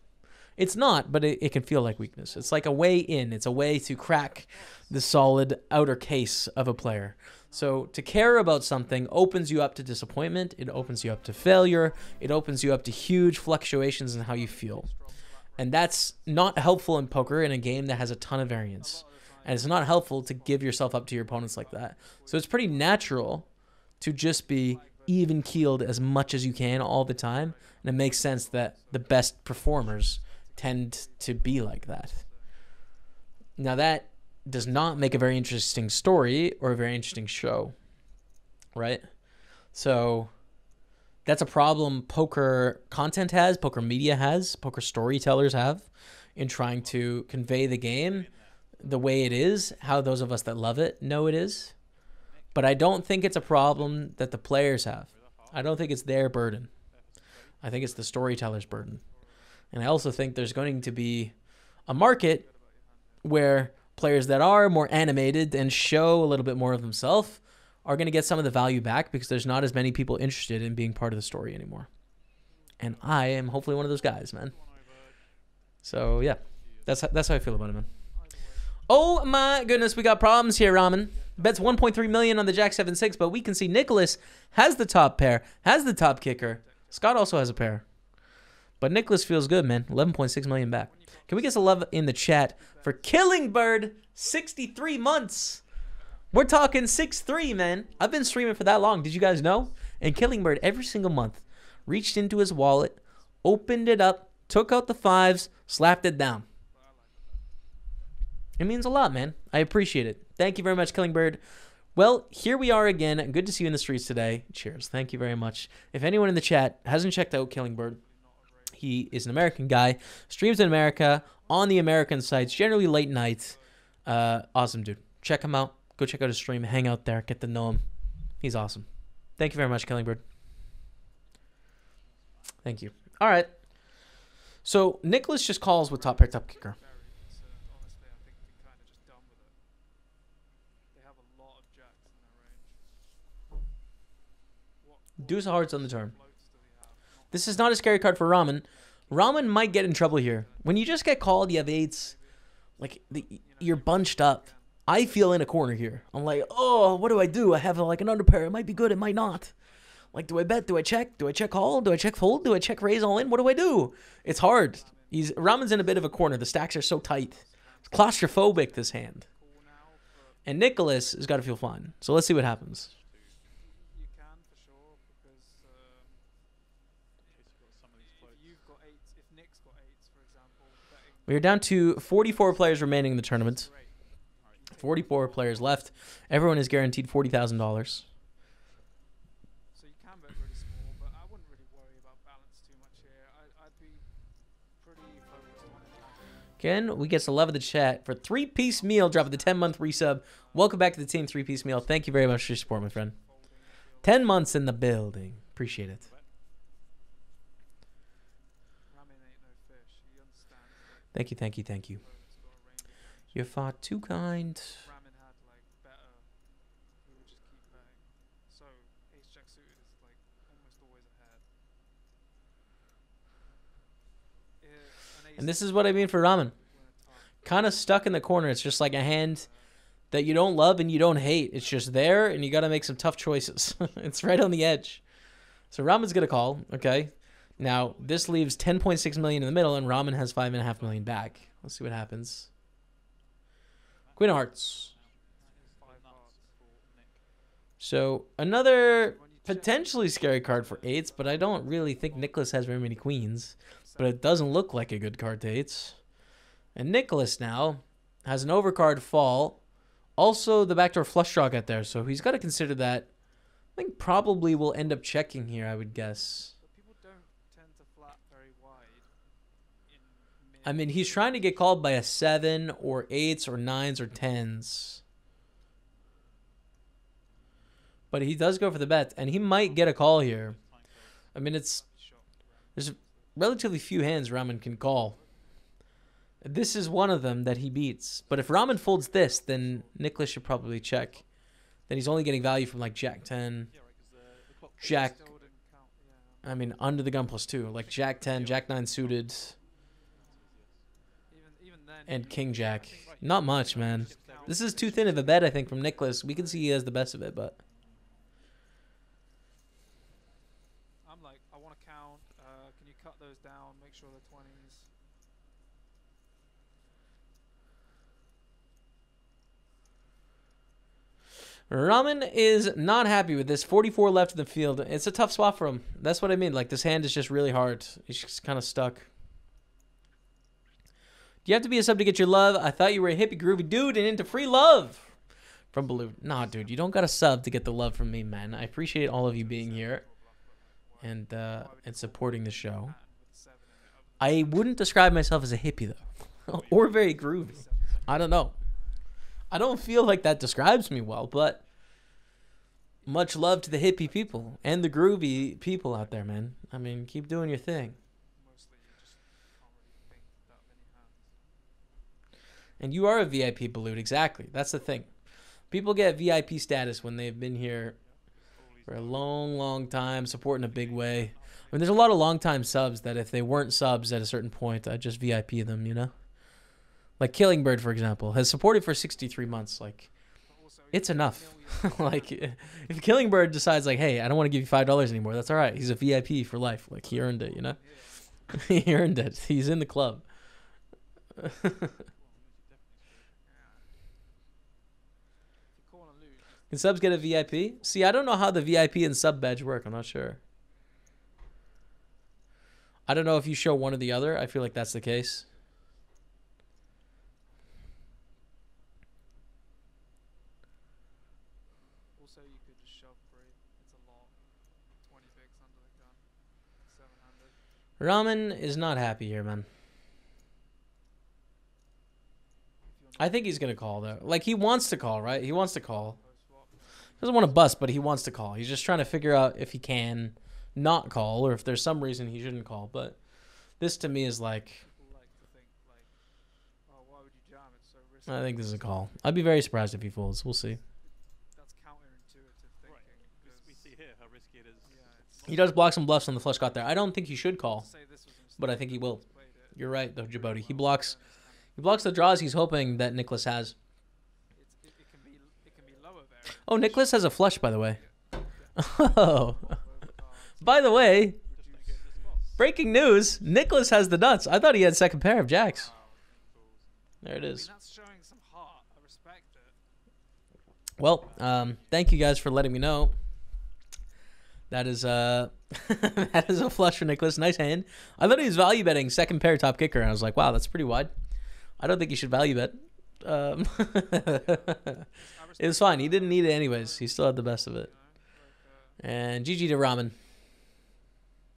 It's not, but it, it can feel like weakness. It's like a way in. It's a way to crack the solid outer case of a player. So to care about something opens you up to disappointment. It opens you up to failure. It opens you up to huge fluctuations in how you feel. And that's not helpful in poker in a game that has a ton of variance. And it's not helpful to give yourself up to your opponents like that. So it's pretty natural to just be even keeled as much as you can all the time. And it makes sense that the best performers tend to be like that. Now, that does not make a very interesting story or a very interesting show, right? So that's a problem poker content has, poker media has, poker storytellers have in trying to convey the game the way it is, how those of us that love it know it is. But I don't think it's a problem that the players have. I don't think it's their burden. I think it's the storyteller's burden. And I also think there's going to be a market where players that are more animated and show a little bit more of themselves are going to get some of the value back because there's not as many people interested in being part of the story anymore. And I am hopefully one of those guys, man. So yeah, that's that's how I feel about it, man. Oh my goodness, we got problems here, Ramen. Bets 1.3 million on the Jack 7-6, but we can see Nicholas has the top pair, has the top kicker. Scott also has a pair. But Nicholas feels good, man. 11.6 million back. Can we get a love in the chat for Killing Bird 63 months? We're talking 6-3, man. I've been streaming for that long. Did you guys know? And Killing Bird every single month reached into his wallet, opened it up, took out the fives, slapped it down. It means a lot, man. I appreciate it. Thank you very much, Killing Bird. Well, here we are again. Good to see you in the streets today. Cheers. Thank you very much. If anyone in the chat hasn't checked out Killing Bird, he is an American guy, streams in America on the American sites, generally late nights. Uh, awesome dude. Check him out. Go check out his stream. Hang out there. Get to know him. He's awesome. Thank you very much, Killing Bird. Thank you. All right. So Nicholas just calls with top pair, top kicker. It's, honestly, I think we're kind of just done with it. They have a lot of jacks in their range. What, what Deuce of hearts on the turn. floats do we have? Not This is not a scary card for Ramen. Ramen might get in trouble here. When you just get called, you have eights. Like the, you're bunched up. I feel in a corner here. I'm like, oh, what do I do? I have like an underpair. It might be good. It might not. Like, do I bet? Do I check? Do I check call? Do I check fold? Do I check raise all in? What do I do? It's hard. He's Ramen's in a bit of a corner. The stacks are so tight. It's claustrophobic this hand. And Nicholas has got to feel fine. So let's see what happens. We are down to 44 players remaining in the tournament. Great. 44 players left. Everyone is guaranteed $40,000. So you can bet really small, but I wouldn't really worry about balance too much here. I, I'd be pretty focused on it. Again, we get to love of the chat for three piece meal. Dropping the 10 month resub. Welcome back to the team, three piece meal. Thank you very much for your support, my friend. 10 months in the building. Appreciate it. Ramen ain't no fish. He understands that Thank you, thank you, thank you. opponent's got a range of range. You're far too kind. Ramen had like better, he would just keep betting. So ace jack suited is like almost always ahead. Yeah, an ace And this is what I mean for ramen. win a ton. Kind of stuck in the corner. It's just like a hand that you don't love and you don't hate. It's just there, and you got to make some tough choices. it's right on the edge. So Ramen's gonna call. Okay. Now this leaves 10.6 million in the middle, and Ramen has five and a half million back. Let's see what happens. Queen of Hearts. So another potentially scary card for eights, but I don't really think Nicholas has very many queens. But it doesn't look like a good card to eights. And Nicholas now has an overcard fall. Also, the backdoor flush draw got there, so he's got to consider that. I think probably we'll end up checking here, I would guess. but people don't tend to flat very wide. In mid. I mean, he's trying to get called by a seven or eights or nines or tens. But he does go for the bet, and he might get a call here. I mean, it's there's relatively few hands Ramen can call. This is one of them that he beats. But if Ramen folds this, then Nicholas should probably check. Then he's only getting value from like Jack 10, Yeah, right, 'cause the, the clock Jack. I mean, under the gun plus two, like Jack 10, Jack 9 suited. And king jack. Not much, man. This is too thin of a bet, I think, from Nicholas. We can see he has the best of it, but I'm like, I want to count. Uh, can you cut those down? Make sure they're twenties. Ramen is not happy with this. 44 left in the field. It's a tough spot for him. That's what I mean. Like, this hand is just really hard. He's just kind of stuck. Do you have to be a sub to get your love? I thought you were a hippie groovy dude and into free love. From Balloon. Nah, dude, you don't got a sub to get the love from me, man. I appreciate all of you being here and uh, and supporting the show. I wouldn't describe myself as a hippie though, or very groovy. I don't know. I don't feel like that describes me well, but much love to the hippie people and the groovy people out there, man. I mean, keep doing your thing. Mostly, you just can't really think that many hands. And you are a VIP balut, exactly. That's the thing. People get VIP status when they've been here for a long, long time, supporting a big way. I mean, there's a lot of long time subs that if they weren't subs at a certain point, I'd just VIP them, you know? Like Killing Bird, for example, has supported for 63 months. Like, it's enough. like, if Killing Bird decides, like, hey, I don't want to give you $5 anymore, that's all right. He's a VIP for life. Like, he earned it, you know? he earned it. He's in the club. If you call and lose, just Can subs get a VIP? See, I don't know how the VIP and sub badge work. I'm not sure. I don't know if you show one or the other. I feel like that's the case. also you could just shove free. It's a lot. Twenty bigs under the gun. Seven hundred. Ramen is not happy here, man. I think he's gonna call though. Like he wants to call, right? He wants to call. Doesn't want to bust, but he wants to call. He's just trying to figure out if he can not call or if there's some reason he shouldn't call. But this to me is like. I think this is a call. I'd be very surprised if he folds. We'll see. He does block some bluffs on the flush got there. I don't think he should call. but I think he will. You're right though, Djibouti. He blocks he blocks the draws he's hoping that Nicholas has. of- it's, it, it can be it can be lower variance. Oh, Nicholas has a flush by the way. Oh. By the way, breaking news, Nicholas has the nuts. I thought he had second pair of jacks. There it is. Well, um, thank you guys for letting me know. That is uh that is a flush for Nicholas. Nice hand. I thought he was value betting second pair top kicker, and I was like, wow, that's pretty wide. I don't think you should value bet. Um, it was fine. He didn't need it anyways. He still had the best of it. And GG to Ramen.